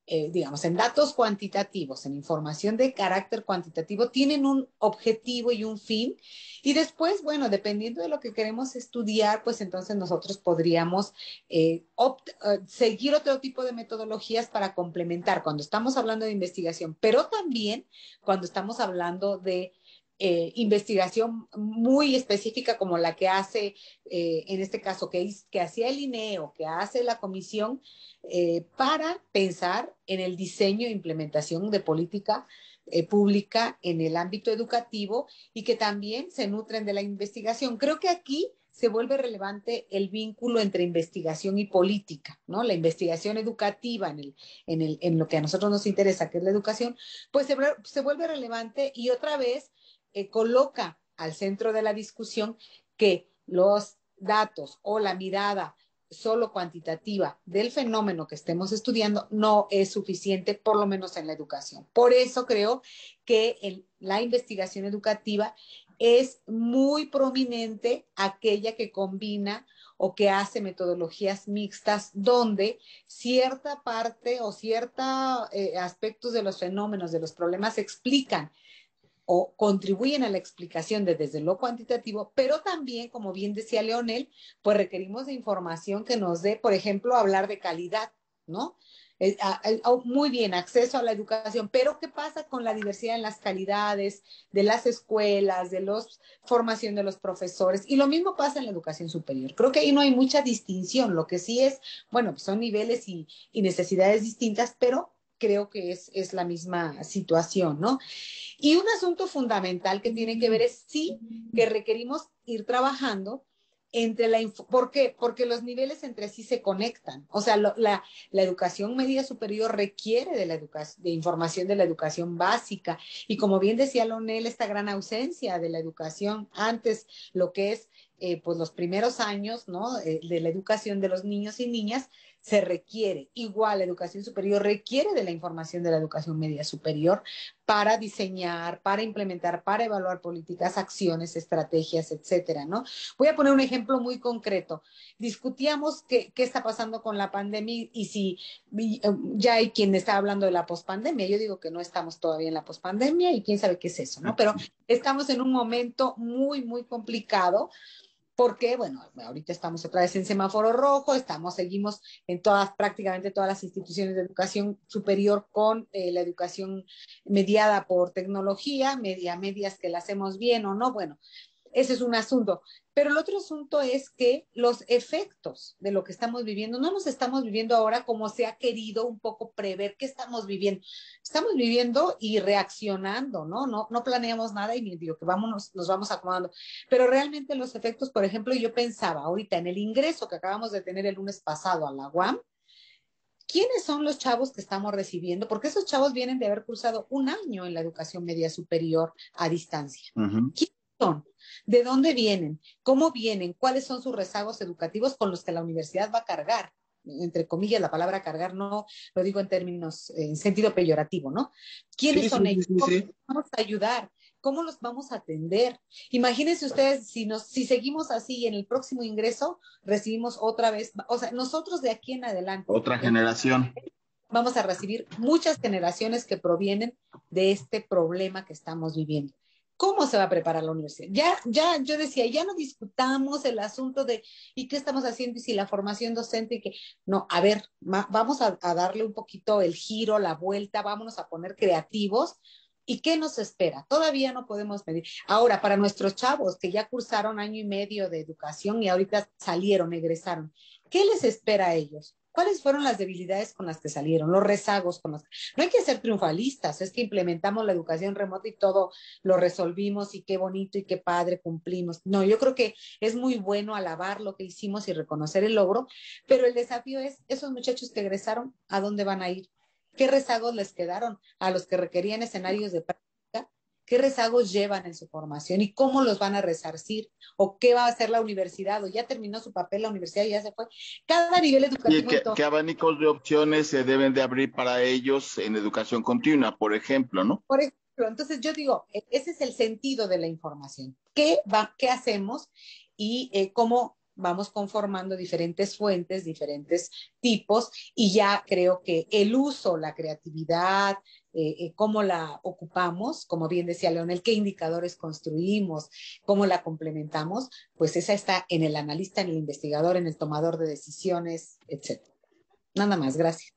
eh, digamos, en datos cuantitativos, en información de carácter cuantitativo, tienen un objetivo y un fin. Y después, bueno, dependiendo de lo que queremos estudiar, pues entonces nosotros podríamos eh, eh, seguir otro tipo de metodologías para complementar cuando estamos hablando de investigación, pero también cuando estamos hablando de eh, investigación muy específica como la que hace, eh, en este caso, que, que hacía el INEO, que hace la comisión, eh, para pensar en el diseño e implementación de política pública en el ámbito educativo y que también se nutren de la investigación. Creo que aquí se vuelve relevante el vínculo entre investigación y política, ¿no? La investigación educativa en, el, en, el, en lo que a nosotros nos interesa, que es la educación, pues se, se vuelve relevante y otra vez eh, coloca al centro de la discusión que los datos o la mirada solo cuantitativa del fenómeno que estemos estudiando no es suficiente, por lo menos en la educación. Por eso creo que la investigación educativa es muy prominente aquella que combina o que hace metodologías mixtas donde cierta parte o ciertos eh, aspectos de los fenómenos, de los problemas explican o contribuyen a la explicación desde lo cuantitativo, pero también, como bien decía Leonel, pues requerimos de información que nos dé, por ejemplo, hablar de calidad, ¿no? Eh, muy bien, acceso a la educación, pero ¿qué pasa con la diversidad en las calidades de las escuelas, de la formación de los profesores? Y lo mismo pasa en la educación superior. Creo que ahí no hay mucha distinción, lo que sí es, bueno, pues son niveles y necesidades distintas, pero creo que es, es la misma situación, ¿no? Y un asunto fundamental que tiene que ver es sí que requerimos ir trabajando entre la... ¿Por qué? Porque los niveles entre sí se conectan. O sea, la, la, educación media superior requiere de la de información de la educación básica. Y como bien decía Lonel, esta gran ausencia de la educación antes, lo que es eh, pues los primeros años, ¿no? Eh, de la educación de los niños y niñas, se requiere, igual la educación superior requiere de la información de la educación media superior para diseñar, para implementar, para evaluar políticas, acciones, estrategias, etcétera, ¿no? Voy a poner un ejemplo muy concreto. Discutíamos qué, qué está pasando con la pandemia y si ya hay quien está hablando de la pospandemia. Yo digo que no estamos todavía en la pospandemia y quién sabe qué es eso, ¿no? Pero estamos en un momento muy, muy complicado porque, bueno, ahorita estamos otra vez en semáforo rojo, estamos, seguimos en todas, prácticamente todas las instituciones de educación superior con eh, la educación mediada por tecnología, media, medias que la hacemos bien o no, bueno, ese es un asunto. Pero el otro asunto es que los efectos de lo que estamos viviendo, no nos estamos viviendo ahora como se ha querido un poco prever que estamos viviendo. Estamos viviendo y reaccionando, ¿no? No, no planeamos nada y digo que vámonos, nos vamos acomodando. Pero realmente los efectos, por ejemplo, yo pensaba ahorita en el ingreso que acabamos de tener el lunes pasado a la UAM, ¿quiénes son los chavos que estamos recibiendo? Porque esos chavos vienen de haber cursado un año en la educación media superior a distancia. ¿Quiénes son? ¿De dónde vienen? ¿Cómo vienen? ¿Cuáles son sus rezagos educativos con los que la universidad va a cargar? entre comillas, la palabra cargar no lo digo en términos, en sentido peyorativo, ¿no? ¿Quiénes son ellos? ¿Cómo los vamos a ayudar? ¿Cómo los vamos a atender? Imagínense ustedes si nos, si seguimos así en el próximo ingreso, recibimos otra vez, o sea, nosotros de aquí en adelante. Otra generación. Vamos a recibir muchas generaciones que provienen de este problema que estamos viviendo. ¿Cómo se va a preparar la universidad? Ya, ya, yo decía, ya no discutamos el asunto de ¿y qué estamos haciendo? Y si la formación docente y que, no, a ver, vamos a, darle un poquito el giro, la vuelta, vámonos a poner creativos. ¿Y qué nos espera? Todavía no podemos medir. Ahora, para nuestros chavos que ya cursaron año y medio de educación y ahorita salieron, egresaron, ¿qué les espera a ellos? ¿Cuáles fueron las debilidades con las que salieron, los rezagos con los No hay que ser triunfalistas, es que implementamos la educación remota y todo lo resolvimos y qué bonito y qué padre cumplimos. No, yo creo que es muy bueno alabar lo que hicimos y reconocer el logro, pero el desafío es esos muchachos que egresaron, ¿a dónde van a ir? ¿Qué rezagos les quedaron a los que requerían escenarios de práctica? Qué rezagos llevan en su formación y cómo los van a resarcir o qué va a hacer la universidad o ya terminó su papel la universidad y ya se fue. Cada nivel educativo. ¿Y qué, abanicos de opciones se deben de abrir para ellos en educación continua, por ejemplo, no? Por ejemplo, entonces yo digo, e, ese es el sentido de la información. ¿Qué, va, qué hacemos y eh, cómo vamos conformando diferentes fuentes, diferentes tipos, y ya creo que el uso, la creatividad, eh, eh, cómo la ocupamos, como bien decía Leonel, qué indicadores construimos, cómo la complementamos, pues esa está en el analista, en el investigador, en el tomador de decisiones, etc. Nada más, gracias.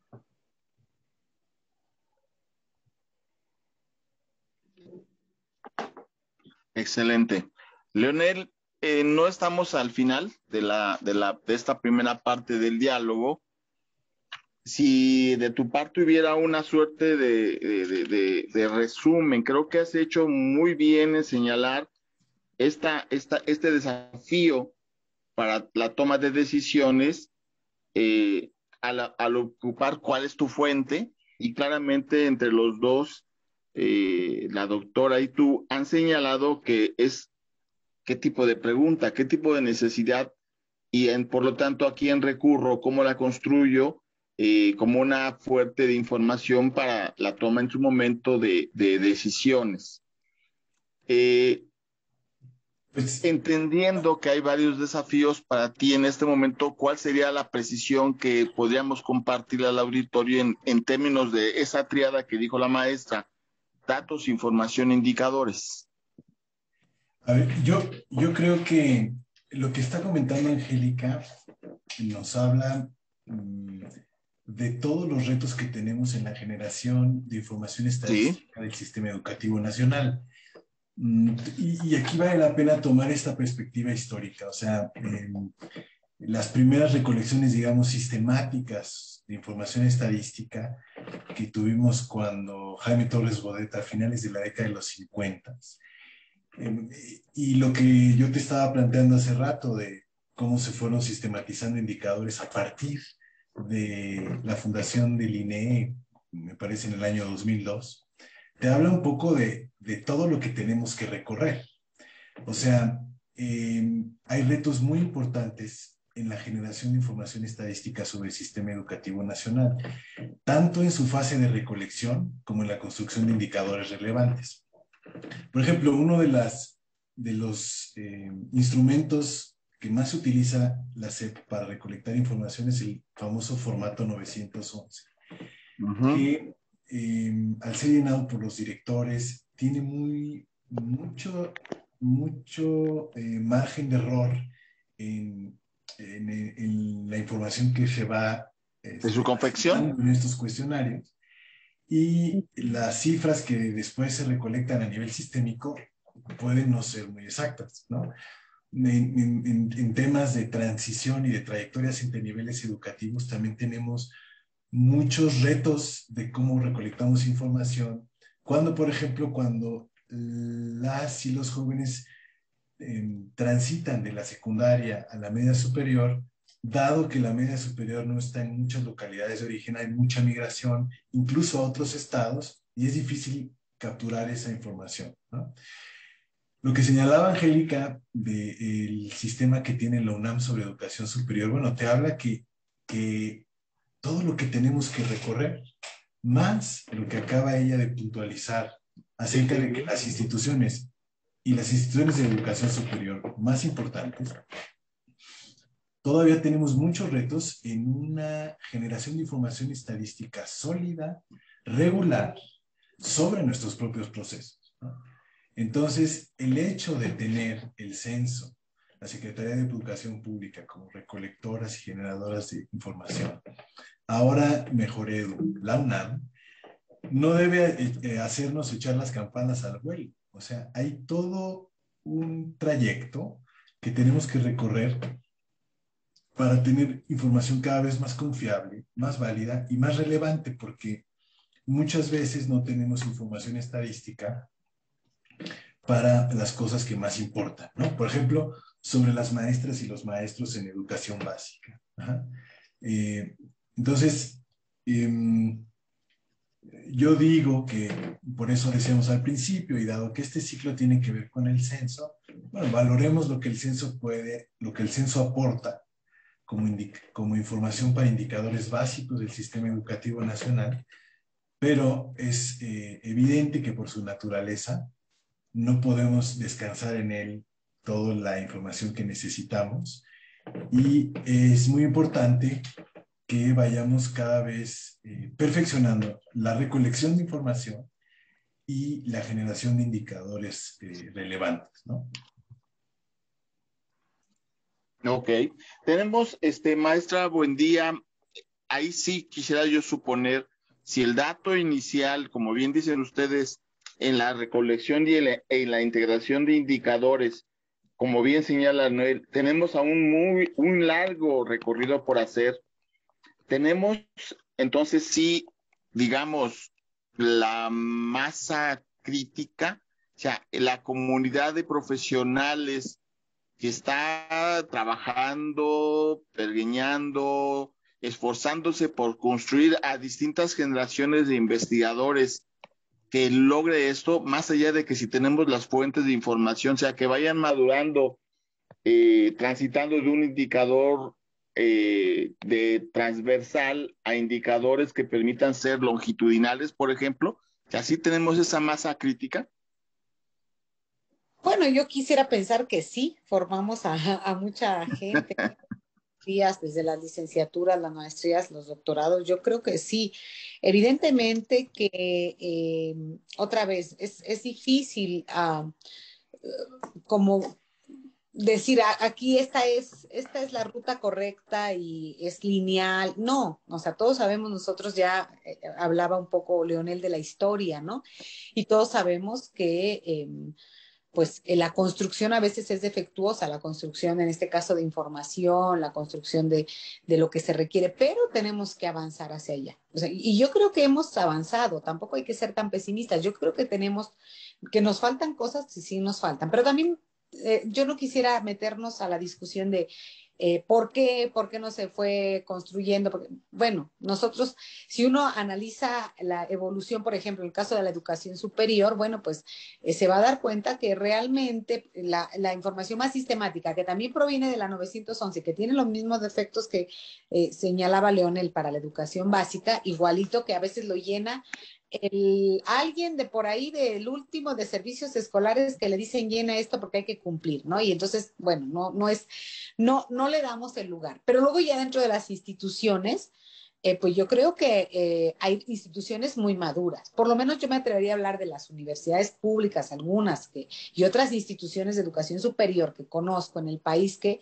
Excelente. Leonel, eh, no estamos al final de, la, de, la, de esta primera parte del diálogo. Si de tu parte hubiera una suerte de, resumen, creo que has hecho muy bien en señalar este desafío para la toma de decisiones eh, al, ocupar cuál es tu fuente y claramente entre los dos, eh, la doctora y tú han señalado que es qué tipo de pregunta, qué tipo de necesidad y por lo tanto a quién recurro, cómo la construyo eh, como una fuente de información para la toma en su momento de, de decisiones. Eh, pues, entendiendo que hay varios desafíos para ti en este momento, ¿cuál sería la precisión que podríamos compartir al auditorio en, en términos de esa triada que dijo la maestra? Datos, información, indicadores. A ver, yo, yo creo que lo que está comentando Angélica nos habla mm, de todos los retos que tenemos en la generación de información estadística del sistema educativo nacional. Mm, y, aquí vale la pena tomar esta perspectiva histórica, o sea, las primeras recolecciones, digamos, sistemáticas de información estadística que tuvimos cuando Jaime Torres Bodet a finales de la década de los 50. Em, y lo que yo te estaba planteando hace rato de cómo se fueron sistematizando indicadores a partir de la fundación del INE, me parece en el año 2002, te habla un poco de, de todo lo que tenemos que recorrer. O sea, em, hay retos muy importantes en la generación de información estadística sobre el sistema educativo nacional, tanto en su fase de recolección como en la construcción de indicadores relevantes. Por ejemplo, uno de, las, de los em, instrumentos que más utiliza la SEP para recolectar información es el famoso formato 911, que em, al ser llenado por los directores tiene muy, mucho, mucho eh, margen de error en, en, la información que se va este, de su confección en estos cuestionarios. Y las cifras que después se recolectan a nivel sistémico pueden no ser muy exactas, ¿no? En, temas de transición y de trayectorias entre niveles educativos también tenemos muchos retos de cómo recolectamos información. Cuando, por ejemplo, cuando las y los jóvenes em, transitan de la secundaria a la media superior, dado que la media superior no está en muchas localidades de origen, hay mucha migración, incluso a otros estados, y es difícil capturar esa información. ¿no? Lo que señalaba Angélica del sistema que tiene la UNAM sobre educación superior, bueno, te habla que, que todo lo que tenemos que recorrer, más lo que acaba ella de puntualizar acerca de que las instituciones y las instituciones de educación superior más importantes, todavía tenemos muchos retos en una generación de información estadística sólida, regular, sobre nuestros propios procesos. ¿no? Entonces, el hecho de tener el censo, la Secretaría de Educación Pública como recolectoras y generadoras de información, ahora Mejoredu, la UNAM, no debe eh, hacernos echar las campanas al vuelo. O sea, hay todo un trayecto que tenemos que recorrer para tener información cada vez más confiable, más válida y más relevante, porque muchas veces no tenemos información estadística para las cosas que más importan, ¿no? Por ejemplo, sobre las maestras y los maestros en educación básica. Eh, entonces, em, yo digo que por eso decíamos al principio, y dado que este ciclo tiene que ver con el censo, bueno, valoremos lo que el censo puede, lo que el censo aporta como, como información para indicadores básicos del sistema educativo nacional, pero es eh, evidente que por su naturaleza no podemos descansar en él toda la información que necesitamos y es muy importante que vayamos cada vez eh, perfeccionando la recolección de información y la generación de indicadores eh, relevantes, ¿no? Ok. Tenemos, este, maestra, buen día. Ahí sí quisiera yo suponer, si el dato inicial, como bien dicen ustedes, en la recolección y en la, integración de indicadores, como bien señala Noel, tenemos aún muy, un largo recorrido por hacer. Tenemos entonces sí, digamos, la masa crítica, o sea, la comunidad de profesionales que está trabajando, pergueñando, esforzándose por construir a distintas generaciones de investigadores que logre esto, más allá de que si tenemos las fuentes de información, o sea, que vayan madurando eh, transitando de un indicador eh, de transversal a indicadores que permitan ser longitudinales, por ejemplo? ¿Así tenemos esa masa crítica? Bueno, yo quisiera pensar que sí, formamos a, a mucha gente desde las licenciaturas, las maestrías, los doctorados, yo creo que sí. Evidentemente que eh, otra vez es, es difícil uh, como decir aquí esta es, esta es la ruta correcta y es lineal. No, o sea, todos sabemos, nosotros ya eh, hablaba un poco Leonel de la historia, ¿no? Y todos sabemos que eh, pues eh, la construcción a veces es defectuosa, la construcción en este caso de información, la construcción de, de lo que se requiere, pero tenemos que avanzar hacia allá. Y yo creo que hemos avanzado, tampoco hay que ser tan pesimistas, yo creo que tenemos, que nos faltan cosas, sí, sí nos faltan, pero también eh, yo no quisiera meternos a la discusión de eh, ¿por, qué, ¿Por qué no se fue construyendo? Bueno, nosotros, si uno analiza la evolución, por ejemplo, en el caso de la educación superior, bueno, pues eh, se va a dar cuenta que realmente la, la, información más sistemática, que también proviene de la 911, que tiene los mismos defectos que eh, señalaba Leonel para la educación básica, igualito que a veces lo llena el, alguien de por ahí del último de servicios escolares que le dicen llena esto porque hay que cumplir, ¿no? Y entonces, bueno, no, no es, no, no le damos el lugar. Pero luego ya dentro de las instituciones, eh, pues yo creo que eh, hay instituciones muy maduras. Por lo menos yo me atrevería a hablar de las universidades públicas, algunas que, y otras instituciones de educación superior que conozco en el país que,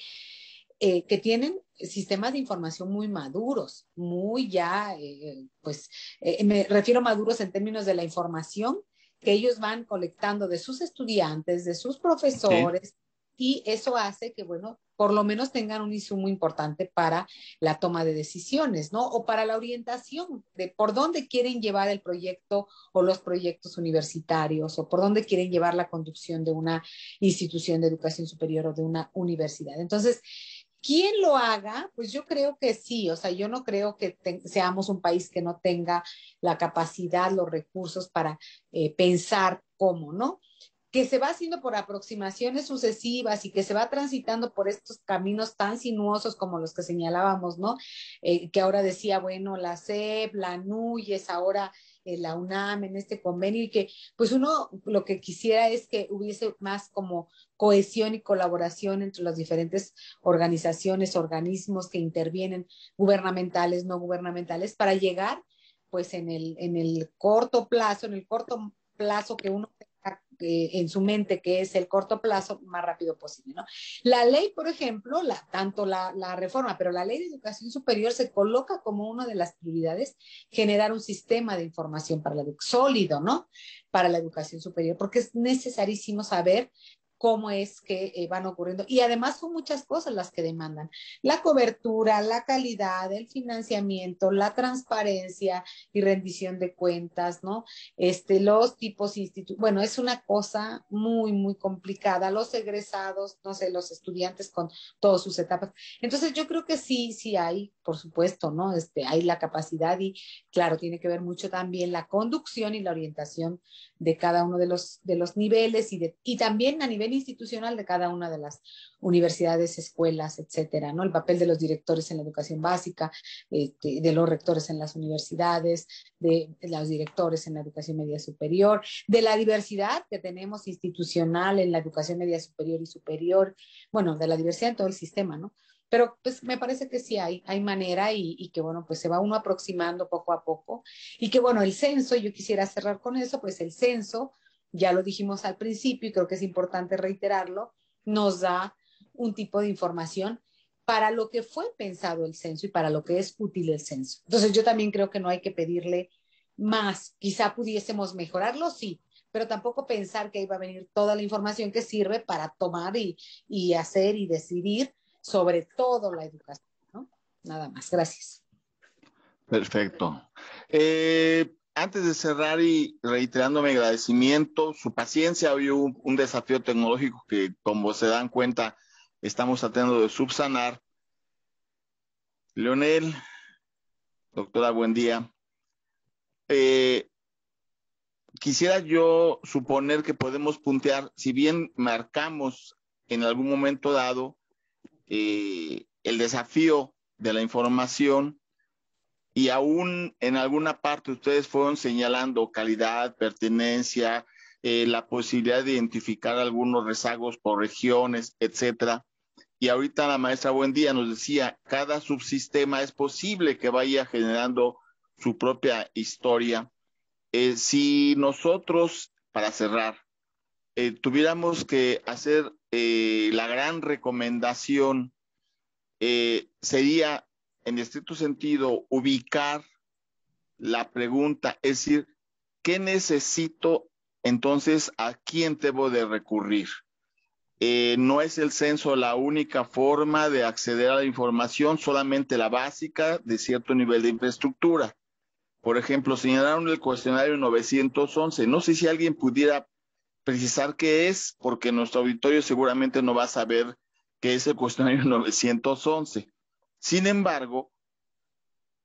eh, que tienen sistemas de información muy maduros, muy ya, eh, pues eh, me refiero maduros en términos de la información que ellos van colectando de sus estudiantes, de sus profesores, sí. y eso hace que, bueno, por lo menos tengan un insumo importante para la toma de decisiones, ¿no? O para la orientación de por dónde quieren llevar el proyecto o los proyectos universitarios, o por dónde quieren llevar la conducción de una institución de educación superior o de una universidad. Entonces, ¿Quién lo haga? Pues yo creo que sí, o sea, yo no creo que seamos un país que no tenga la capacidad, los recursos para eh, pensar cómo, ¿no? Que se va haciendo por aproximaciones sucesivas y que se va transitando por estos caminos tan sinuosos como los que señalábamos, ¿no? Eh, que ahora decía, bueno, la CEP, la NUYES, ahora la UNAM en este convenio y que pues uno lo que quisiera es que hubiese más como cohesión y colaboración entre las diferentes organizaciones, organismos que intervienen, gubernamentales, no gubernamentales, para llegar pues en el, en el corto plazo, en el corto plazo que uno eh, en su mente, que es el corto plazo, más rápido posible. ¿no? La ley, por ejemplo, la, tanto la, la, reforma, pero la ley de educación superior se coloca como una de las prioridades generar un sistema de información para la sólido, ¿no? Para la educación superior, porque es necesarísimo saber cómo es que eh, van ocurriendo. Y además son muchas cosas las que demandan. La cobertura, la calidad, el financiamiento, la transparencia y rendición de cuentas, ¿no? Este, los tipos institutos. Bueno, es una cosa muy, muy complicada. Los egresados, no sé, los estudiantes con todas sus etapas. Entonces yo creo que sí, sí hay, por supuesto, ¿no? Este, hay la capacidad y claro, tiene que ver mucho también la conducción y la orientación de cada uno de los, de los niveles y, de, y también a nivel institucional de cada una de las universidades, escuelas, etcétera, ¿no? El papel de los directores en la educación básica, este, de los rectores en las universidades, de, los directores en la educación media superior, de la diversidad que tenemos institucional en la educación media superior y superior, bueno, de la diversidad en todo el sistema, ¿no? pero pues me parece que sí hay, hay manera y, y, que bueno, pues se va uno aproximando poco a poco y que bueno, el censo, yo quisiera cerrar con eso, pues el censo, ya lo dijimos al principio y creo que es importante reiterarlo, nos da un tipo de información para lo que fue pensado el censo y para lo que es útil el censo. Entonces yo también creo que no hay que pedirle más, quizá pudiésemos mejorarlo, sí, pero tampoco pensar que iba a venir toda la información que sirve para tomar y, y hacer y decidir sobre todo la educación. Nada más, gracias. Perfecto. Eh, antes de cerrar y reiterando mi agradecimiento, su paciencia, había un, un, desafío tecnológico que, como se dan cuenta, estamos tratando de subsanar. Leonel, doctora, buen día. Eh, quisiera yo suponer que podemos puntear, si bien marcamos en algún momento dado eh, el desafío de la información y aún en alguna parte ustedes fueron señalando calidad, pertenencia, eh, la posibilidad de identificar algunos rezagos por regiones, etcétera. Y ahorita la maestra Buendía nos decía, cada subsistema es posible que vaya generando su propia historia. Eh, si nosotros, para cerrar, eh, tuviéramos que hacer la gran recomendación, sería, en estricto sentido, ubicar la pregunta, es decir, ¿qué necesito entonces, ¿a quién debo de recurrir? Eh, no es el censo la única forma de acceder a la información, solamente la básica de cierto nivel de infraestructura. Por ejemplo, señalaron el cuestionario 911. No sé si alguien pudiera precisar qué es, porque nuestro auditorio seguramente no va a saber qué es el cuestionario 911. Sin embargo,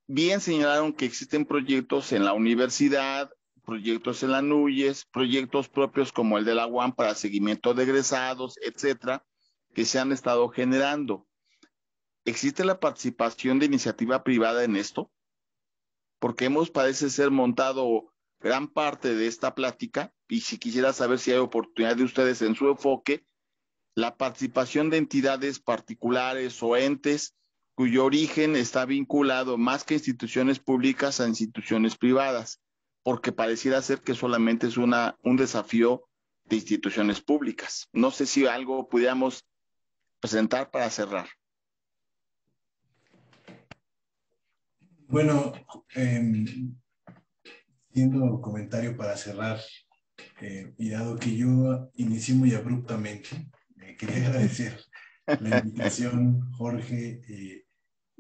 bien señalaron que existen proyectos en la universidad, proyectos en la NUYES, proyectos propios como el de la UAM para seguimiento de egresados, etcétera, que se han estado generando. ¿Existe la participación de iniciativa privada en esto? Porque hemos, parece ser, montado gran parte de esta plática y si quisiera saber si hay oportunidad de ustedes en su enfoque, la participación de entidades particulares o entes cuyo origen está vinculado más que instituciones públicas a instituciones privadas porque pareciera ser que solamente es una, un desafío de instituciones públicas. No sé si algo pudiéramos presentar para cerrar. Bueno, eh, siendo comentario para cerrar, eh, y dado que yo inicié muy abruptamente, quería agradecer la invitación, Jorge, eh,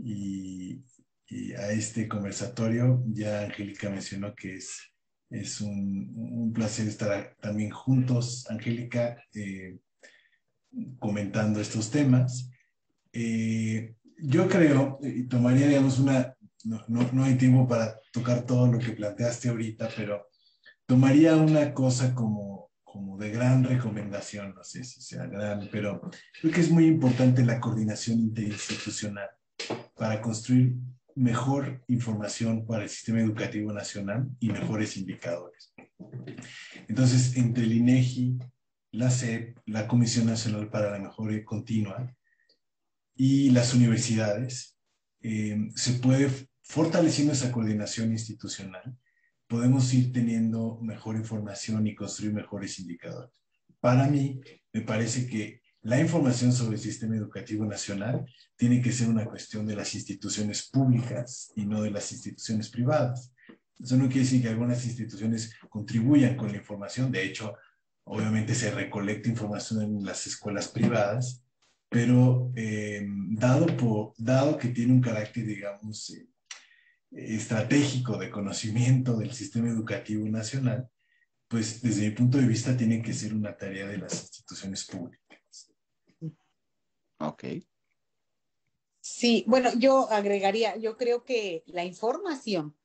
y, y a este conversatorio. Ya Angélica mencionó que es, es un, un placer estar también juntos, Angélica, eh, comentando estos temas. Eh, yo creo, y tomaría, digamos, una, no, no, no, hay tiempo para tocar todo lo que planteaste ahorita, pero tomaría una cosa como, como de gran recomendación, no sé si sea gran, pero creo que es muy importante la coordinación interinstitucional para construir mejor información para el sistema educativo nacional y mejores indicadores. Entonces, entre el INEGI, la CEP, la Comisión Nacional para la Mejora Continua y las universidades, eh, se puede, fortaleciendo esa coordinación institucional, podemos ir teniendo mejor información y construir mejores indicadores. Para mí, me parece que la información sobre el sistema educativo nacional tiene que ser una cuestión de las instituciones públicas y no de las instituciones privadas. Eso no quiere decir que algunas instituciones contribuyan con la información. De hecho, obviamente se recolecta información en las escuelas privadas, pero eh, dado, por, dado que tiene un carácter, digamos, eh, estratégico de conocimiento del sistema educativo nacional, pues desde mi punto de vista tiene que ser una tarea de las instituciones públicas. Ok. Sí, bueno, yo agregaría, yo creo que la información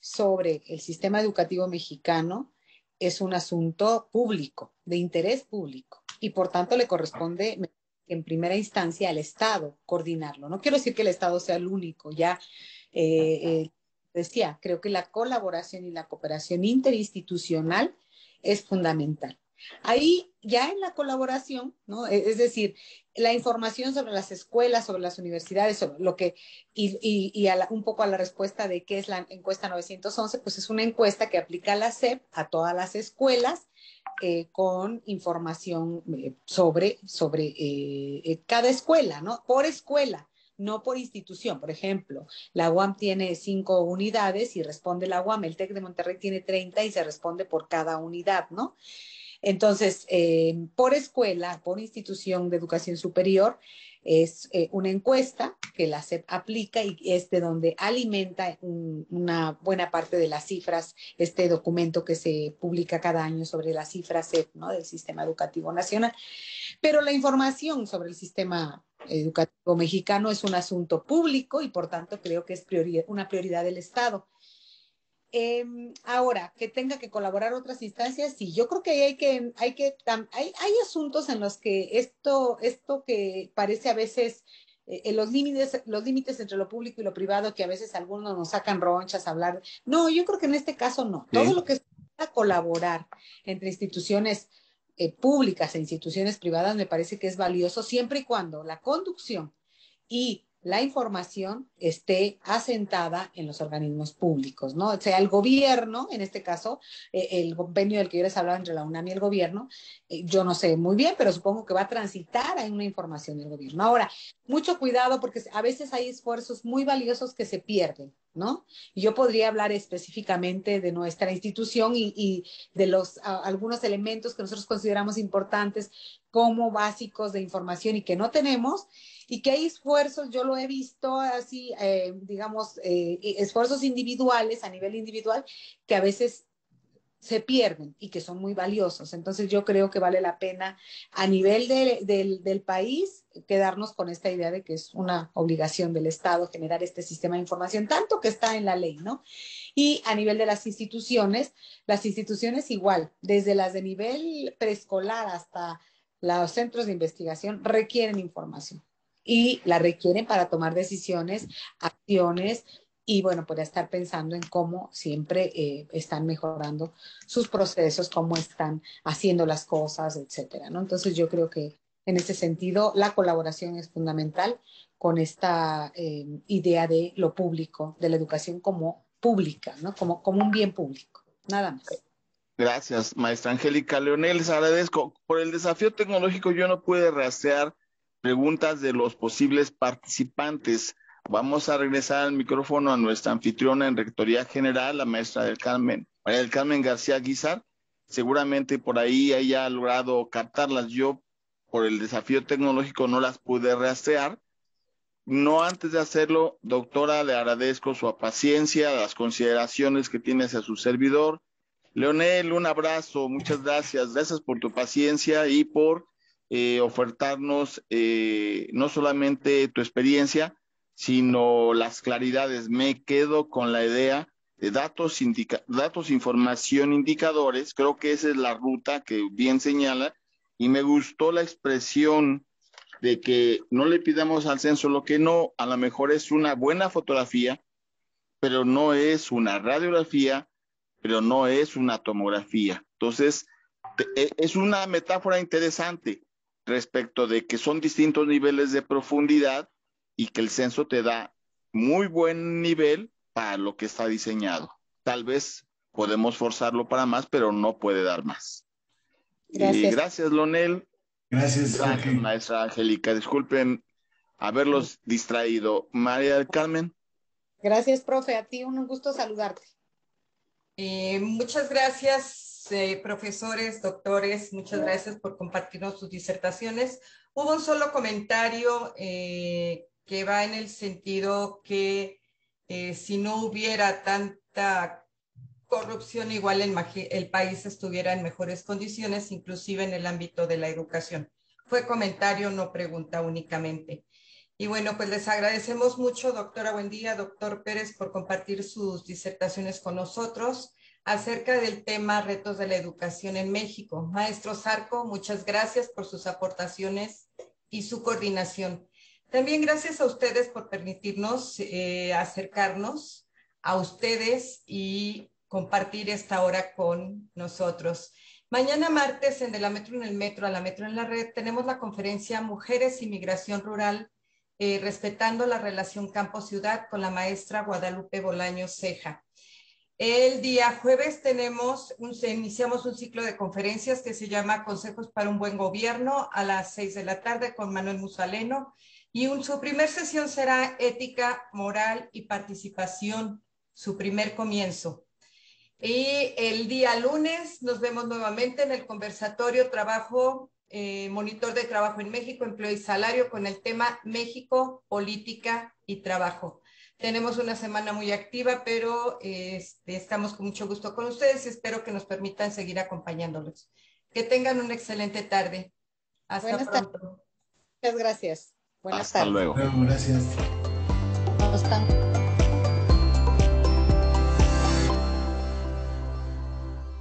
sobre el sistema educativo mexicano es un asunto público, de interés público, y por tanto le corresponde en primera instancia al Estado coordinarlo. No quiero decir que el Estado sea el único, ya eh, eh, decía, creo que la colaboración y la cooperación interinstitucional es fundamental. Ahí ya en la colaboración, ¿no? E, es decir, la información sobre las escuelas, sobre las universidades, sobre lo que, y, y, un poco a la respuesta de qué es la encuesta 911, pues es una encuesta que aplica la SEP a todas las escuelas eh, con información eh, sobre, sobre eh, cada escuela, ¿no? Por escuela no por institución. Por ejemplo, la UAM tiene cinco unidades y responde la UAM, el TEC de Monterrey tiene 30 y se responde por cada unidad, ¿no? Entonces, eh, por escuela, por institución de educación superior, es eh, una encuesta que la SEP aplica y es de donde alimenta una buena parte de las cifras, este documento que se publica cada año sobre las cifras SEP del Sistema Educativo Nacional. Pero la información sobre el sistema educativo mexicano es un asunto público y por tanto creo que es una prioridad del Estado. Em, ahora, que tenga que colaborar otras instancias, sí, yo creo que hay que, hay que, hay, hay asuntos en los que esto, esto que parece a veces eh, los límites, los límites entre lo público y lo privado, que a veces algunos nos sacan ronchas a hablar. No, yo creo que en este caso no. Todo lo que es colaborar entre instituciones eh, públicas e instituciones privadas me parece que es valioso siempre y cuando la conducción y la información esté asentada en los organismos públicos, ¿no? O sea, el gobierno, en este caso, eh, el convenio del que yo les hablaba entre la UNAM y el gobierno, eh, yo no sé muy bien, pero supongo que va a transitar a una información del gobierno. Ahora, mucho cuidado porque a veces hay esfuerzos muy valiosos que se pierden, ¿no? Yo podría hablar específicamente de nuestra institución y, de los algunos elementos que nosotros consideramos importantes como básicos de información y que no tenemos y que hay esfuerzos, yo lo he visto así, eh, digamos, eh, esfuerzos individuales a nivel individual que a veces se pierden y que son muy valiosos. Entonces yo creo que vale la pena a nivel del país quedarnos con esta idea de que es una obligación del Estado generar este sistema de información, tanto que está en la ley, ¿no? Y a nivel de las instituciones, las instituciones igual, desde las de nivel preescolar hasta los centros de investigación requieren información y la requieren para tomar decisiones, acciones y bueno, para estar pensando en cómo siempre eh, están mejorando sus procesos, cómo están haciendo las cosas, etcétera, ¿no? Entonces yo creo que en ese sentido la colaboración es fundamental con esta eh, idea de lo público, de la educación como pública, ¿no? Como, como un bien público, nada más. Gracias, maestra Angélica Leonel. Les agradezco. Por el desafío tecnológico yo no pude rastrear preguntas de los posibles participantes. Vamos a regresar al micrófono a nuestra anfitriona en Rectoría General, la maestra del Carmen, María del Carmen García Guizar. Seguramente por ahí haya logrado captarlas. Yo, por el desafío tecnológico, no las pude rastrear. No antes de hacerlo, doctora, le agradezco su paciencia, las consideraciones que tiene hacia su servidor. Leonel, un abrazo, muchas gracias. Gracias por tu paciencia y por eh, ofertarnos eh, no solamente tu experiencia, sino las claridades. Me quedo con la idea de datos, datos, información, indicadores. Creo que esa es la ruta que bien señala. Y me gustó la expresión de que no le pidamos al censo lo que no, a lo mejor es una buena fotografía, pero no es una radiografía, pero no es una tomografía. Entonces, e, es una metáfora interesante respecto de que son distintos niveles de profundidad y que el censo te da muy buen nivel para lo que está diseñado. Tal vez podemos forzarlo para más, pero no puede dar más. Gracias, gracias Lonel. Gracias, gracias maestra Angélica. Disculpen haberlos distraído. María del Carmen. Gracias, profe. A ti un gusto saludarte. Eh, muchas gracias eh, profesores, doctores, muchas gracias por compartirnos sus disertaciones. Hubo un solo comentario eh, que va en el sentido que eh, si no hubiera tanta corrupción, igual el, el país estuviera en mejores condiciones, inclusive en el ámbito de la educación. Fue comentario, no pregunta únicamente. Y bueno, pues les agradecemos mucho, doctora Buendía, doctor Pérez, por compartir sus disertaciones con nosotros acerca del tema retos de la educación en México. Maestro Zarco, muchas gracias por sus aportaciones y su coordinación. También gracias a ustedes por permitirnos eh, acercarnos a ustedes y compartir esta hora con nosotros. Mañana martes en De la Metro en el Metro a la Metro en la Red tenemos la conferencia Mujeres y Migración Rural, eh, respetando la relación campo-ciudad con la maestra Guadalupe Bolaño Ceja. El día jueves tenemos, un, iniciamos un ciclo de conferencias que se llama Consejos para un Buen Gobierno a las seis de la tarde con Manuel Musaleno y su primer sesión será Ética, Moral y Participación, su primer comienzo. Y el día lunes nos vemos nuevamente en el conversatorio Trabajo, eh, Monitor de Trabajo en México, Empleo y Salario con el tema México, Política y Trabajo. Tenemos una semana muy activa, pero este, estamos con mucho gusto con ustedes y espero que nos permitan seguir acompañándolos. Que tengan una excelente tarde. Hasta Buenas pronto. Muchas gracias. Buenas Hasta tardes. luego. Gracias.